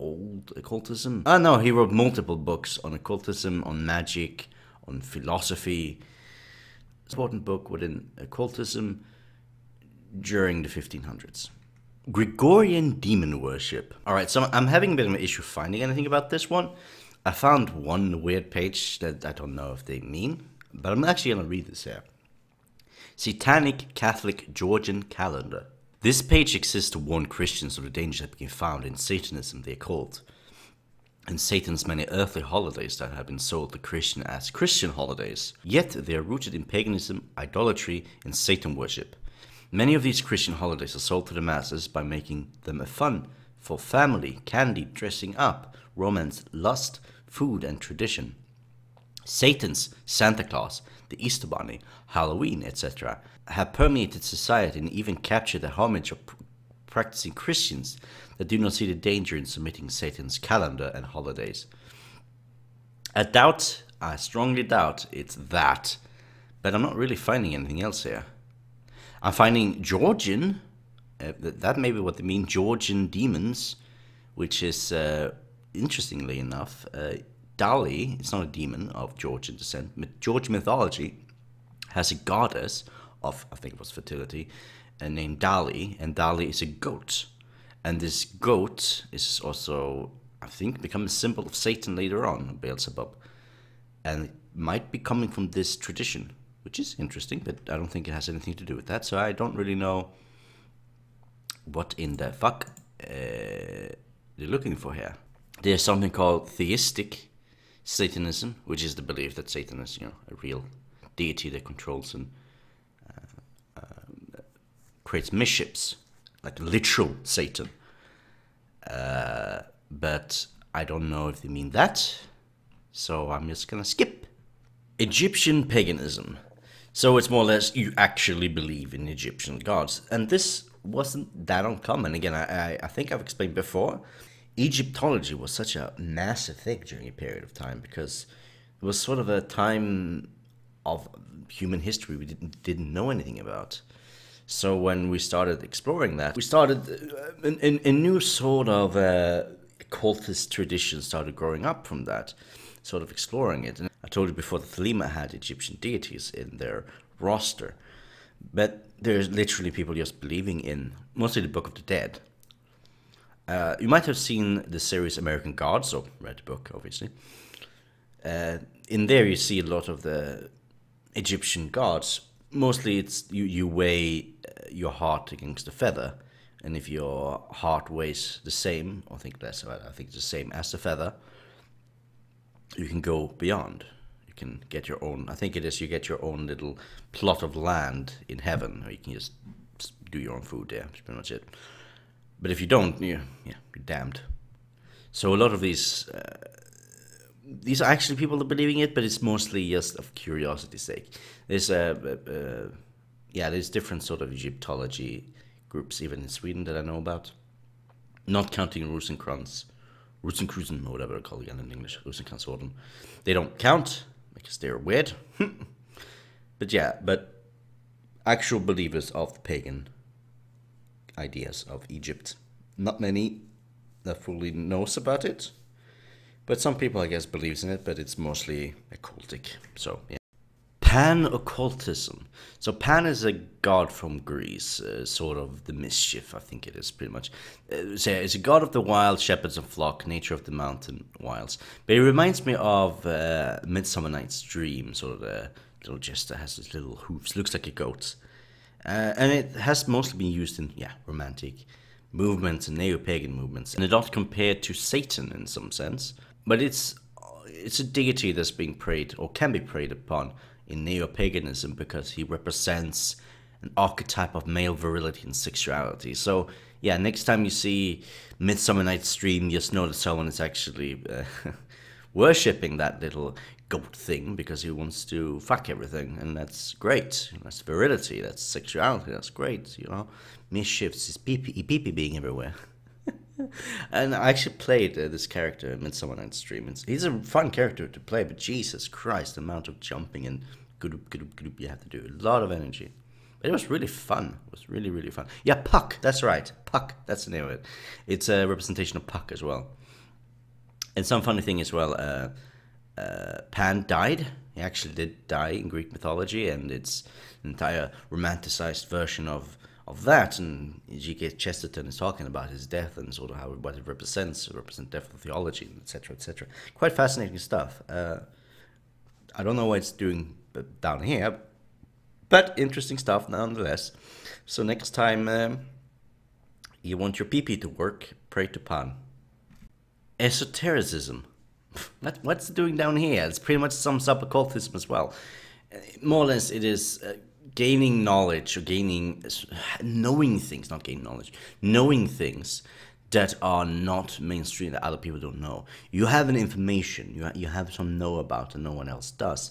old occultism. Ah, no, he wrote multiple books on occultism, on magic, on philosophy, important book within occultism during the 1500s. Gregorian demon worship. All right, so I'm having a bit of an issue finding anything about this one. I found one weird page that I don't know if they mean, but I'm actually going to read this here. Satanic Catholic Georgian Calendar. This page exists to warn Christians of the dangers that can found in Satanism, the occult and Satan's many earthly holidays that have been sold to Christian as Christian holidays. Yet they are rooted in paganism, idolatry, and Satan worship. Many of these Christian holidays are sold to the masses by making them a fun for family, candy, dressing up, romance, lust, food, and tradition. Satan's, Santa Claus, the Easter Bunny, Halloween, etc., have permeated society and even captured the homage of practicing Christians that do not see the danger in submitting Satan's calendar and holidays. I doubt, I strongly doubt it's that, but I'm not really finding anything else here. I'm finding Georgian, uh, that may be what they mean, Georgian demons, which is, uh, interestingly enough, uh, Dali, it's not a demon of Georgian descent, but Georgian mythology has a goddess of, I think it was fertility, named Dali, and Dali is a goat. And this goat is also, I think, become a symbol of Satan later on, Beelzebub. And it might be coming from this tradition, which is interesting, but I don't think it has anything to do with that. So I don't really know what in the fuck uh, they're looking for here. There's something called theistic Satanism, which is the belief that Satan is, you know, a real deity that controls and uh, uh, creates mischiefs, like literal Satan. Uh, but I don't know if they mean that, so I'm just gonna skip. Egyptian paganism. So it's more or less you actually believe in Egyptian gods, and this wasn't that uncommon. Again, I, I, think I've explained before. Egyptology was such a massive thing during a period of time because it was sort of a time of human history we didn't didn't know anything about. So when we started exploring that, we started uh, a, a new sort of uh, cultist tradition started growing up from that, sort of exploring it. And I told you before that Thelema had Egyptian deities in their roster, but there's literally people just believing in mostly the Book of the Dead. Uh, you might have seen the series American Gods, or read the book, obviously. Uh, in there, you see a lot of the Egyptian gods mostly it's you you weigh uh, your heart against the feather, and if your heart weighs the same, or think less, I think it's the same as the feather, you can go beyond. You can get your own. I think it is. You get your own little plot of land in heaven, or you can just do your own food there. That's pretty much it. But if you don't, you yeah, you're damned. So a lot of these. Uh, these are actually people that are believing it, but it's mostly just of curiosity's sake. There's a, a, a yeah, there's different sort of Egyptology groups even in Sweden that I know about. Not counting Rosenkrantz, Rosenkrusen whatever they call it in English, Rosenkrantzorden. They don't count because they're weird. [laughs] but yeah, but actual believers of the pagan ideas of Egypt. Not many that fully knows about it but some people, I guess, believes in it, but it's mostly occultic. So, yeah. Pan-occultism. So Pan is a god from Greece, uh, sort of the mischief, I think it is pretty much. Uh, so it's a god of the wild, shepherds and flock, nature of the mountain wilds. But it reminds me of uh, Midsummer Night's Dream, sort of the little jester has his little hooves, looks like a goat. Uh, and it has mostly been used in, yeah, romantic movements and neo-pagan movements. And it not compared to Satan in some sense but it's it's a deity that's being prayed or can be prayed upon in neo-paganism because he represents an archetype of male virility and sexuality. So yeah, next time you see Midsummer Night's Dream, you just know that someone is actually uh, [laughs] worshipping that little goat thing because he wants to fuck everything, and that's great. That's virility, that's sexuality, that's great. You know, mischiefs is pee pee pee being everywhere. [laughs] [laughs] and I actually played uh, this character in Midsummer Night's. It's, he's a fun character to play, but Jesus Christ, the amount of jumping and good, good, good you have to do. A lot of energy. But it was really fun. It was really, really fun. Yeah, Puck, that's right. Puck, that's the name of it. It's a representation of Puck as well. And some funny thing as well, uh, uh, Pan died. He actually did die in Greek mythology, and it's an entire romanticized version of of that, and G.K. Chesterton is talking about his death and sort of how what it represents, it represents death of theology, etc., etc. Quite fascinating stuff. Uh, I don't know what it's doing down here, but interesting stuff nonetheless. So next time um, you want your PP to work, pray to Pan. Esotericism. [laughs] What, what's doing down here? It's pretty much sums up occultism as well. Uh, more or less, it is. Uh, gaining knowledge or gaining knowing things not gaining knowledge knowing things that are not mainstream that other people don't know. You have an information you, ha- you have some know about and no one else does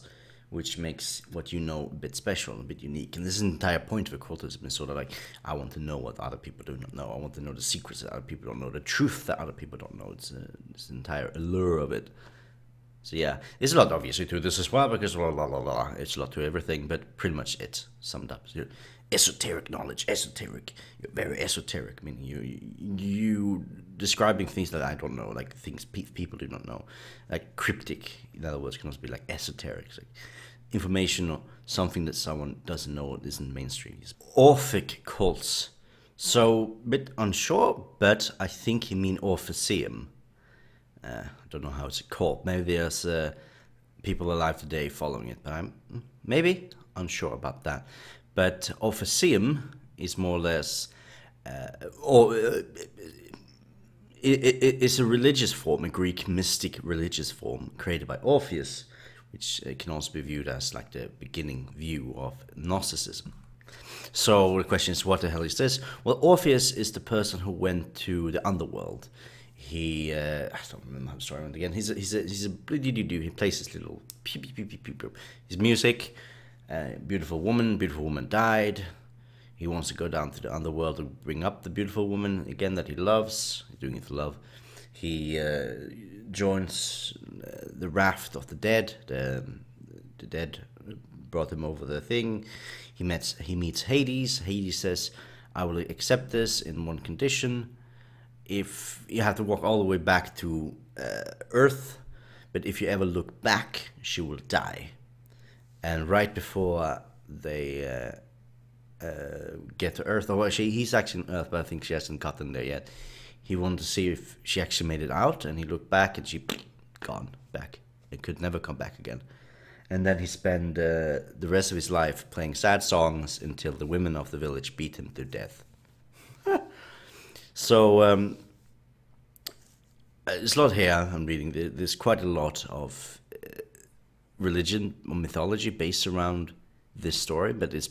which makes what you know a bit special a bit unique. And this is the entire point of occultism. Is sort of like i want to know what other people do not know. I want to know the secrets that other people don't know the truth that other people don't know. It's, uh, it's entire allure of it so yeah, there's a lot obviously to this as well because blah blah blah blah. It's a lot to everything, but pretty much it summed up. So, esoteric knowledge, esoteric. You're very esoteric. meaning mean, you you describing things that I don't know, like things pe- people do not know, like cryptic. In other words, can also be like esoteric, it's like information or something that someone doesn't know or isn't mainstream. Orphic cults. So, bit unsure, but I think you mean Orphiceum uh, I don't know how it's called. Maybe there's uh, people alive today following it, but I'm maybe unsure about that. But Orphiceum is more or less, uh, or uh, it, it, it's a religious form, a Greek mystic religious form created by Orpheus, which can also be viewed as like the beginning view of Gnosticism. So the question is, what the hell is this? Well, Orpheus is the person who went to the underworld. He, uh, I don't remember how the story went again. He's a, he's a, he's a, he plays his little, his music. Uh, beautiful woman, beautiful woman died. He wants to go down to the underworld to bring up the beautiful woman again that he loves. He's doing it for love. He uh, joins uh, the raft of the dead. The, the dead brought him over the thing. He meets he meets Hades. Hades says, "I will accept this in one condition. If you have to walk all the way back to uh, Earth, but if you ever look back, she will die." And right before they uh, uh, get to Earth. Or she, he's actually on Earth, but I think she hasn't gotten there yet. He wanted to see if she actually made it out, and he looked back, and she gone back. It could never come back again. And then he spent uh, the rest of his life playing sad songs until the women of the village beat him to death. So um, there's a lot here. I'm reading. There's quite a lot of uh, religion or mythology based around this story, but it's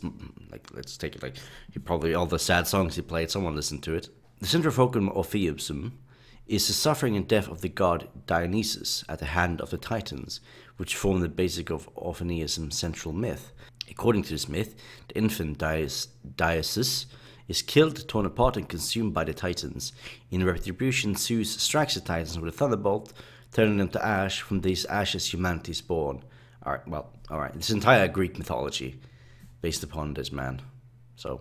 like let's take it like he probably all the sad songs he played. Someone listened to it. The of Orpheusum is the suffering and death of the god Dionysus at the hand of the Titans, which form the basic of Orpheusum's central myth. According to this myth, the infant Dionysus is killed, torn apart, and consumed by the Titans. In retribution, Zeus strikes the Titans with a thunderbolt, turning them to ash. From these ashes, humanity is born. All right, well, all right. This entire Greek mythology based upon this man. So,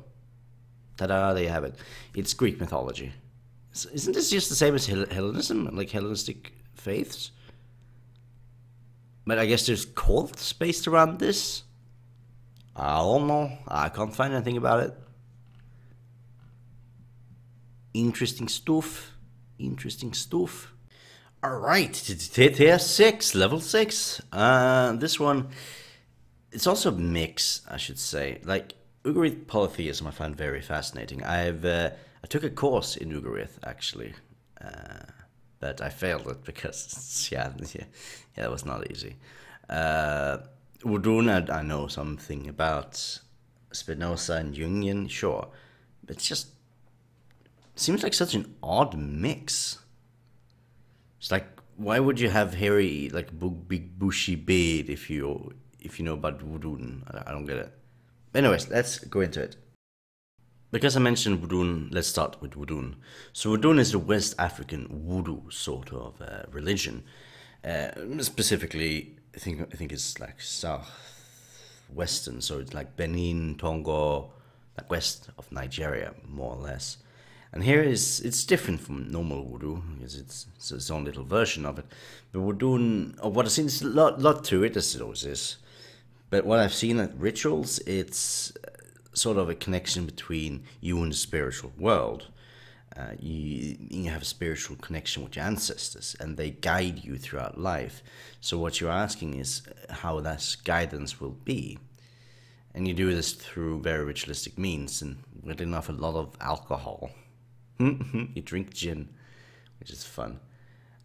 ta-da, there you have it. It's Greek mythology. Isn't this just the same as Hellenism, like Hellenistic faiths? But I guess there's cults based around this. I don't know. I can't find anything about it. Interesting stuff. Interesting stuff. All right, tier six, level six. Uh, this one, it's also a mix, I should say. Like Ugarit polytheism, I find very fascinating. I've uh, I took a course in Ugarit actually, uh, but I failed it because [laughs] yeah, yeah, yeah, it was not easy. Uh, Vodun, I know something about Spinoza and Jungian, sure, but it's just seems like such an odd mix. It's like why would you have hairy like big bushy beard if you if you know about Vodun? I don't get it. Anyways, let's go into it. Because I mentioned Vodun, let's start with Vodun. So Vodun is a West African voodoo sort of uh, religion. Uh, specifically, I think I think it's like south western, so it's like Benin, Togo, like west of Nigeria, more or less. And here is it's different from normal voodoo because it's, it's own little version of it. But doing or what I've seen is a lot lot to it as always is. But what I've seen at rituals, it's uh, sort of a connection between you and the spiritual world. Uh, you, you have a spiritual connection with your ancestors and they guide you throughout life. So, what you're asking is how that guidance will be. And you do this through very ritualistic means and with enough a lot of alcohol. [laughs] you drink gin, which is fun.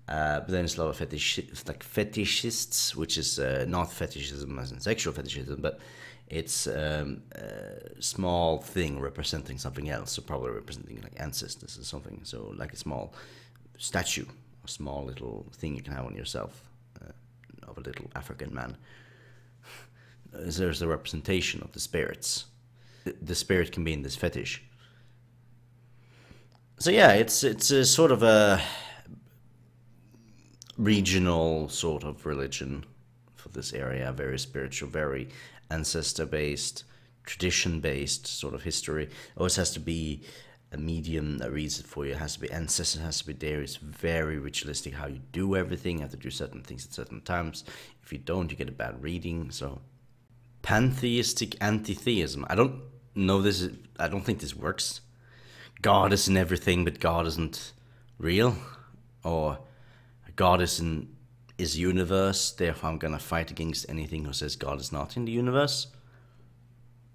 Uh, but then it's a lot of fetish, like fetishists, which is uh, not fetishism as in sexual fetishism, but it's um, a small thing representing something else, so probably representing like ancestors or something. So like a small statue, a small little thing you can have on yourself uh, of a little African man. [laughs] There's a representation of the spirits. The spirit can be in this fetish so yeah, it's it's a sort of a regional sort of religion for this area, very spiritual, very ancestor based, tradition based sort of history. Always has to be a medium that reads it for you. It has to be ancestor, has to be there. It's very ritualistic how you do everything. You have to do certain things at certain times. If you don't, you get a bad reading. So pantheistic anti-theism. I don't know this. I don't think this works God is in everything, but God isn't real, or God is in is universe. Therefore, I'm gonna fight against anything who says God is not in the universe.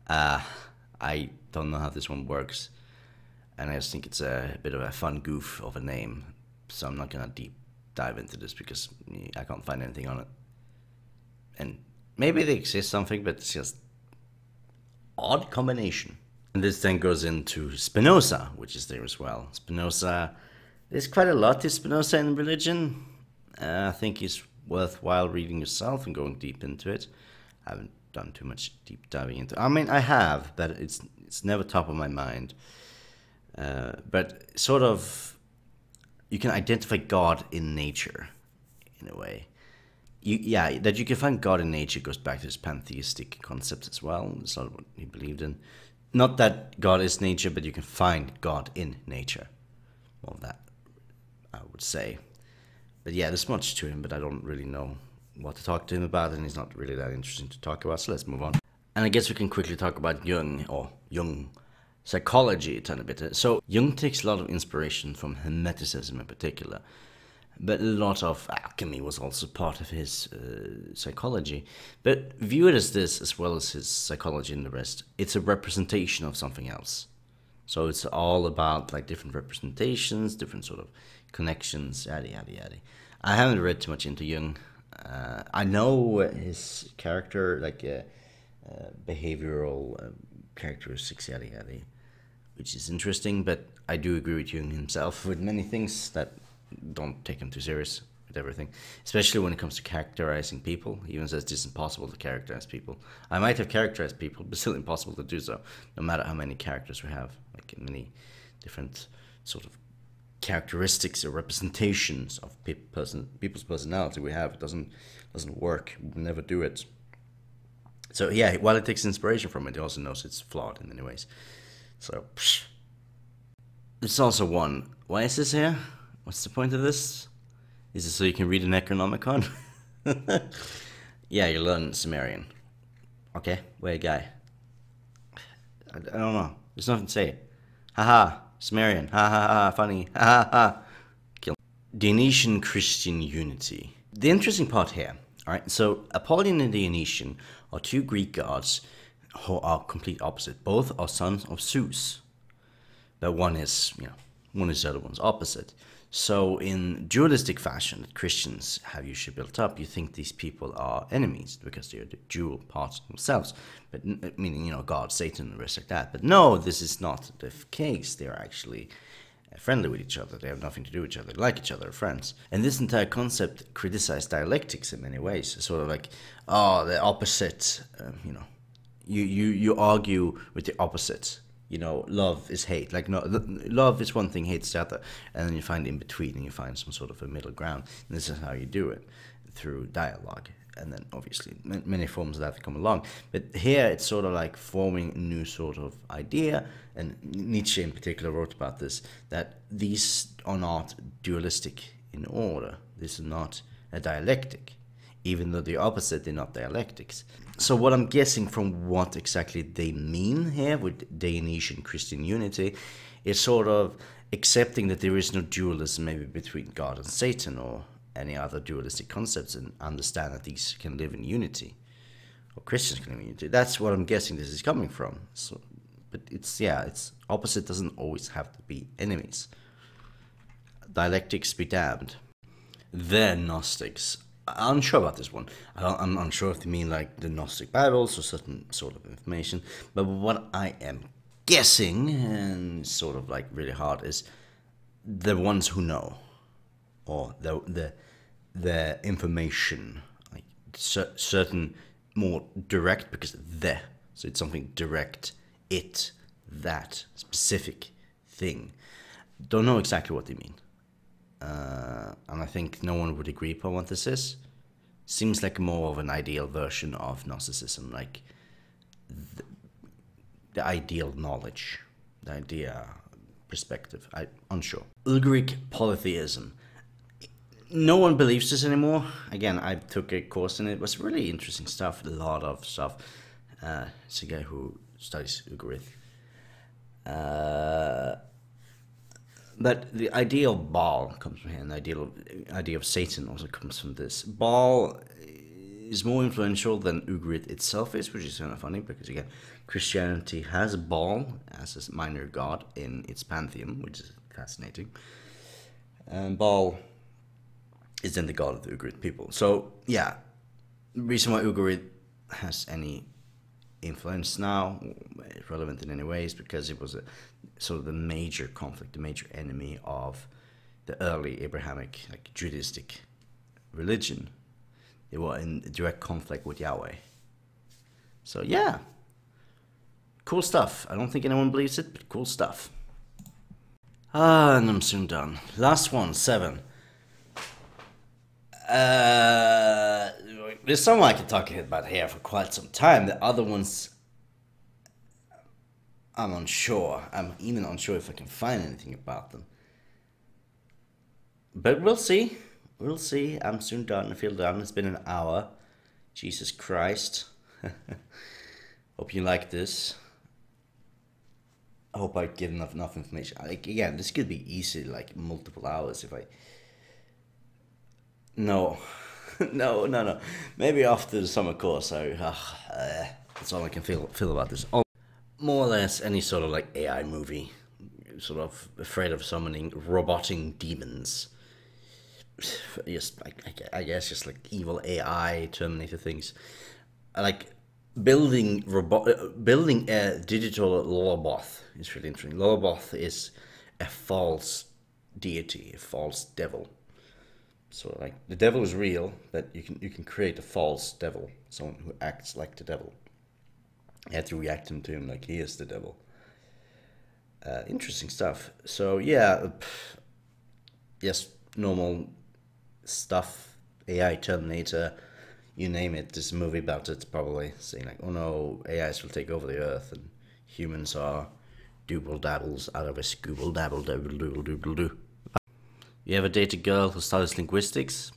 Uh, I don't know how this one works, and I just think it's a bit of a fun goof of a name. so I'm not gonna deep dive into this because I can't find anything on it. And maybe they exist something, but it's just odd combination. And this then goes into Spinoza, which is there as well. Spinoza, there's quite a lot to Spinoza in religion. Uh, I think it's worthwhile reading yourself and going deep into it. I haven't done too much deep diving into. I mean, I have, but it's it's never top of my mind. Uh, but sort of, you can identify God in nature, in a way. You, yeah, that you can find God in nature goes back to his pantheistic concepts as well. That's not what he believed in. Not that God is nature, but you can find God in nature. Well, that I would say. But yeah, there's much to him, but I don't really know what to talk to him about, and he's not really that interesting to talk about. So let's move on. And I guess we can quickly talk about Jung or Jung psychology a bit. So Jung takes a lot of inspiration from Hermeticism in particular, but a lot of alchemy was also part of his uh, psychology. But view it as this, as well as his psychology and the rest, it's a representation of something else. So it's all about like different representations, different sort of connections, yada yada yada. I haven't read too much into Jung. Uh, I know his character, like uh, uh, behavioral um, characteristics, yada yada which is interesting. But I do agree with Jung himself with many things that don't take him too serious with everything, especially when it comes to characterizing people. He even says it's impossible to characterize people. I might have characterized people, but still impossible to do so, no matter how many characters we have, like many different sort of characteristics or representations of pe- person people's personality we have. It doesn't doesn't work. We'll never do it. So yeah, while it takes inspiration from it, he also knows it's flawed in many ways. So, psh. it's also one. Why is this here? What's the point of this? Is it so you can read an Necronomicon? [laughs] yeah, you learn Sumerian. Okay, wait, guy. I, I don't know. There's nothing to say. Haha, Sumerian. Ha ha ha, funny. Ha ha ha. Kill. Dionysian Christian unity. The interesting part here, alright, so Apollyon and Dionysian are two Greek gods who are complete opposite. Both are sons of Zeus. But one is, you know, one is the other one's opposite. So in dualistic fashion that Christians have usually built up, you think these people are enemies because they're the dual parts themselves. But meaning, you know, God, Satan, and the rest like that. But no, this is not the case. They're actually uh, friendly with each other. They have nothing to do with each other. They like each other, are friends. And this entire concept criticized dialectics in many ways. Sort of like, oh, the opposite, um, you know, you, you, you argue with the opposite. You know, love is hate. Like, no, love is one thing, hate is the other. And then you find in between and you find some sort of a middle ground. And this is how you do it through dialogue. And then obviously many forms of that come along. But here it's sort of like forming a new sort of idea. And Nietzsche in particular wrote about this that these are not dualistic in order. This is not a dialectic even though they're opposite, they're not dialectics. So what I'm guessing from what exactly they mean here with Dionysian Christian unity is sort of accepting that there is no dualism maybe between God and Satan or any other dualistic concepts and understand that these can live in unity or Christians can live in unity. That's what I'm guessing this is coming from. So, but it's yeah, it's opposite doesn't always have to be enemies. Dialectics be damned. They're Gnostics I'm unsure about this one. I'm unsure if they mean like the Gnostic Bibles or certain sort of information. But what I am guessing, and sort of like really hard, is the ones who know, or the the the information, like certain more direct because the so it's something direct. It that specific thing. Don't know exactly what they mean uh, and I think no one would agree what. Seems like more of an ideal version of narcissism, like the, the ideal knowledge, the idea perspective. I unsure. Ugaritic polytheism. No one believes this anymore. Again, I took a course in it. It was really interesting stuff. A lot of stuff. Uh, it's a guy who studies Ugaritic. Uh, but the idea of Baal comes from here, and the idea of, idea of Satan also comes from this. Baal is more influential than Ugaritic itself is, which is kind of funny because, again, Christianity has Baal as a minor god in its pantheon, which is fascinating. and Baal is then the god of the Ugarit people. So yeah, reason why Ugarit has any influence now, relevant in any ways, because it was a, sort of the major conflict, the major enemy of the early Abrahamic, like Judaistic religion. They were in direct conflict with Yahweh. So yeah, cool stuff. I don't think anyone believes it, but cool stuff. Ah, and I'm soon done. Last one, seven. Uh, there's some I could talk about here for quite some time. The other ones, I'm unsure. I'm even unsure if I can find anything about them. But we'll see. We'll see. I'm soon done. I feel done. It's been an hour. Jesus Christ. [laughs] Hope you like this. I hope I get enough enough information. Like again, this could be easy, like multiple hours if I. No, [laughs] no, no, no. Maybe after the summer course, I. Uh, uh, that's all I can feel feel about this. Oh, more or less any sort of like AI movie, sort of afraid of summoning roboting demons. [sighs] Just, I, I guess, just like evil AI Terminator things. Like building robot, uh, building a digital Loloboth is really interesting. Loloboth is a false deity, a false devil. So like the devil is real, but you can you can create a false devil, someone who acts like the devil. You have to react to him like he is the devil. Uh, interesting stuff. So yeah, yes, normal stuff. AI Terminator you name it, This movie about it probably saying like, oh no, AIs will take over the earth and humans are dooble dabbles out of a scooble dabble dabble doodle doodle doo. You ever date a girl who studies linguistics?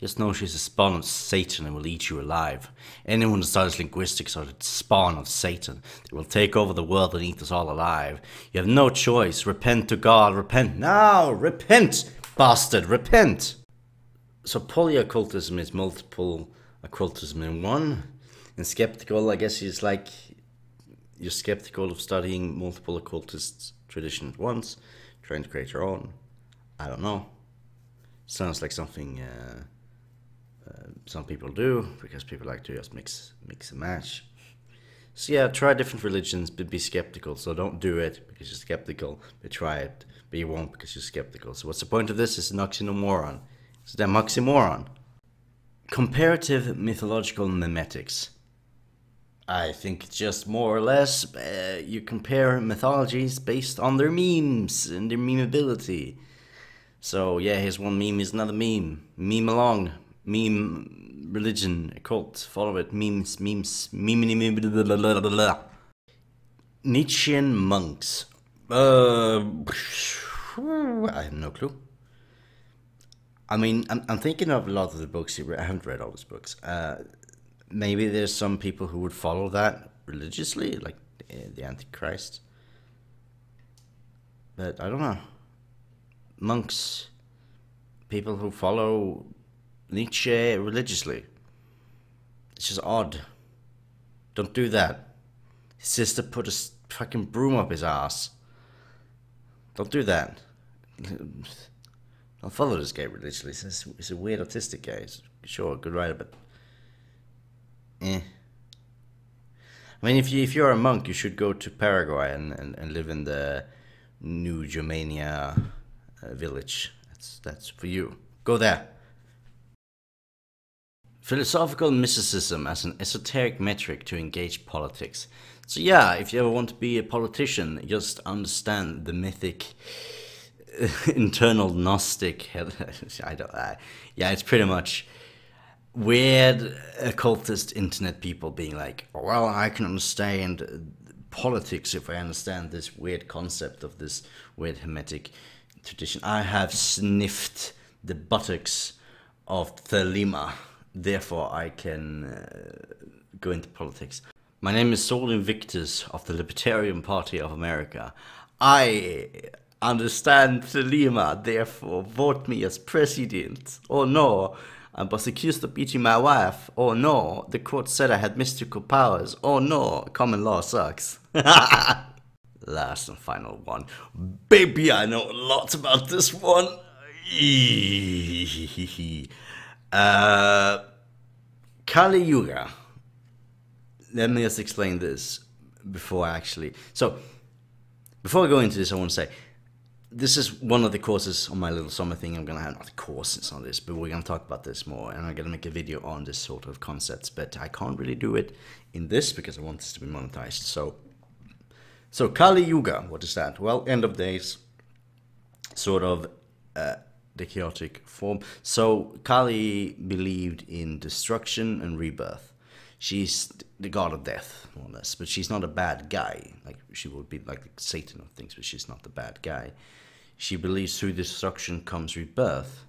Just know she's a spawn of Satan and will eat you alive. Anyone who studies linguistics are the spawn of Satan. They will take over the world and eat us all alive. You have no choice. Repent to God. Repent now. Repent, bastard. Repent. So polyoccultism is multiple occultism in one. And skeptical, I guess, is like you're skeptical of studying multiple occultist traditions at once, trying to create your own. I don't know. Sounds like something uh, uh, some people do because people like to just mix mix and match. So yeah, try different religions, but be skeptical. So don't do it because you're skeptical, but try it, but you won't because you're skeptical. So what's the point of this? It's an oxymoron. It's a oxymoron. Comparative mythological memetics. I think it's just more or less uh, you compare mythologies based on their memes and their memeability. So yeah, here's one meme, here's another meme. Meme along. Meme religion, cult, follow it. Memes, memes, meme, meme, blah, blah, blah, blah, blah. Nietzschean monks. Uh, I have no clue. I mean, I'm, I'm thinking of a lot of the books. I haven't read all those books. Uh, maybe there's some people who would follow that religiously, like the, the Antichrist. But I don't know. Monks, people who follow Nietzsche religiously. It's just odd. Don't do that. His sister put a fucking broom up his ass. Don't do that. [laughs] I'll follow this guy religiously. He's, a weird autistic guy. He's, sure, good writer, but eh. I mean, if you if you're a monk, you should go to Paraguay and, and, and live in the New Germania uh, village. That's that's for you. Go there. Philosophical mysticism as an esoteric metric to engage politics. So yeah, if you ever want to be a politician, just understand the mythic [laughs] internal Gnostic. [laughs] I don't. I, yeah, it's pretty much weird occultist internet people being like, well, I can understand politics if I understand this weird concept of this weird Hermetic tradition. I have sniffed the buttocks of Thelema, therefore I can uh, go into politics. My name is Sol Invictus of the Libertarian Party of America. I understand Thelema, therefore vote me as president. Oh no, I was accused of beating my wife. Oh no, the court said I had mystical powers. Oh no, common law sucks. [laughs] Last and final one. Baby, I know a lot about this one. [laughs] uh, Kali Yuga. Let me just explain this before I actually. So, before I go into this, I want to say this is one of the courses on my little summer thing. I'm gonna have not a course, it's this, but we're gonna talk about this more, and I'm gonna make a video on this sort of concepts. But I can't really do it in this because I want this to be monetized. So, so Kali Yuga, what is that? Well, end of days, sort of uh, the chaotic form. So Kali believed in destruction and rebirth. She's the god of death, more or less, but she's not a bad guy. Like she would be like Satan of things, but she's not the bad guy. She believes through destruction comes rebirth,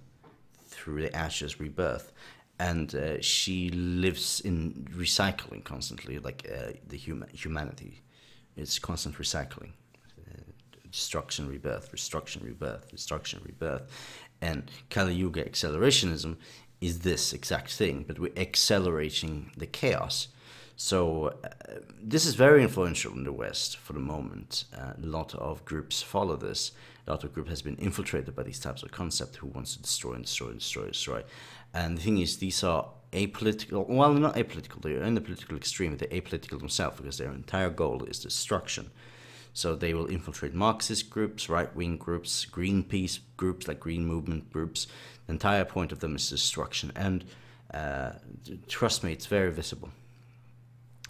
through the ashes rebirth, and uh, she lives in recycling constantly, like uh, the human humanity. It's constant recycling destruction, rebirth, destruction, rebirth, destruction, rebirth. And Kali Yuga accelerationism is this exact thing, but we're accelerating the chaos. So uh, this is very influential in the West for the moment. Uh, a lot of groups follow this. A lot of group has been infiltrated by these types of concepts who wants to destroy and destroy and destroy and destroy. And the thing is, these are apolitical. Well, not apolitical. They're in the political extreme. They're apolitical themselves because their entire goal is destruction. So they will infiltrate Marxist groups, right wing groups, Greenpeace groups, like Green Movement groups. The entire point of them is destruction. And uh, trust me, it's very visible.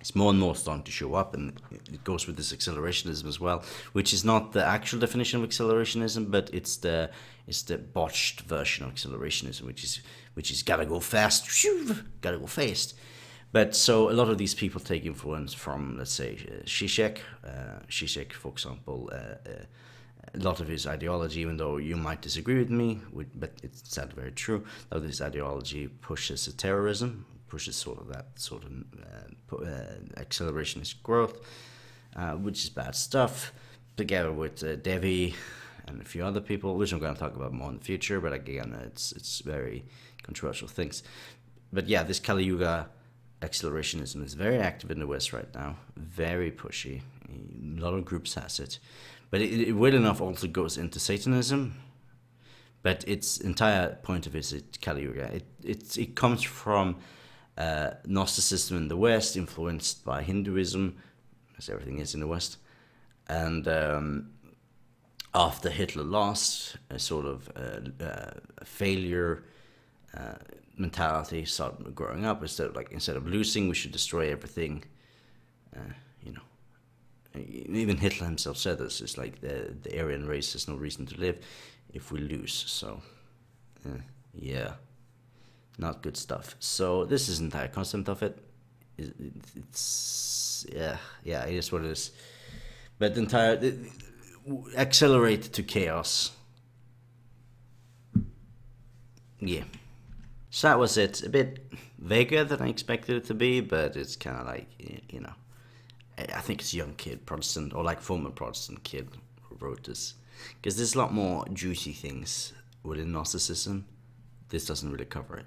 It's more and more starting to show up, and it goes with this accelerationism as well, which is not the actual definition of accelerationism, but it's the it's the botched version of accelerationism, which is which is gotta go fast, gotta go fast. But so a lot of these people take influence from, let's say, uh, Zizek. Uh, for example, uh, uh, a lot of his ideology, even though you might disagree with me, but it's sad very true. A lot of his ideology pushes terrorism, pushes sort of that sort of uh, uh, accelerationist growth, uh, which is bad stuff. Together with uh, Devi and a few other people, which I'm going to talk about more in the future. But again, it's it's very controversial things. But yeah, this Kali Yuga accelerationism is very active in the West right now, very pushy. A lot of groups has it, but it, it well enough also goes into Satanism. But its entire point of it is Kali Yuga. It it it comes from uh, Gnosticism in the West, influenced by Hinduism, as everything is in the West, and um, after Hitler lost, a sort of uh, uh, failure. Uh, mentality started growing up instead of like instead of losing we should destroy everything uh, you know even Hitler himself said this it's like the the Aryan race has no reason to live if we lose so uh, yeah not good stuff so this is entire concept of it it's yeah yeah it is what it is but the entire it, accelerate to chaos yeah so that was it. A bit vaguer than I expected it to be, but it's kind of like, you know, I think it's a young kid, Protestant, or like former Protestant kid who wrote this. Because there's a lot more juicy things within narcissism. This doesn't really cover it.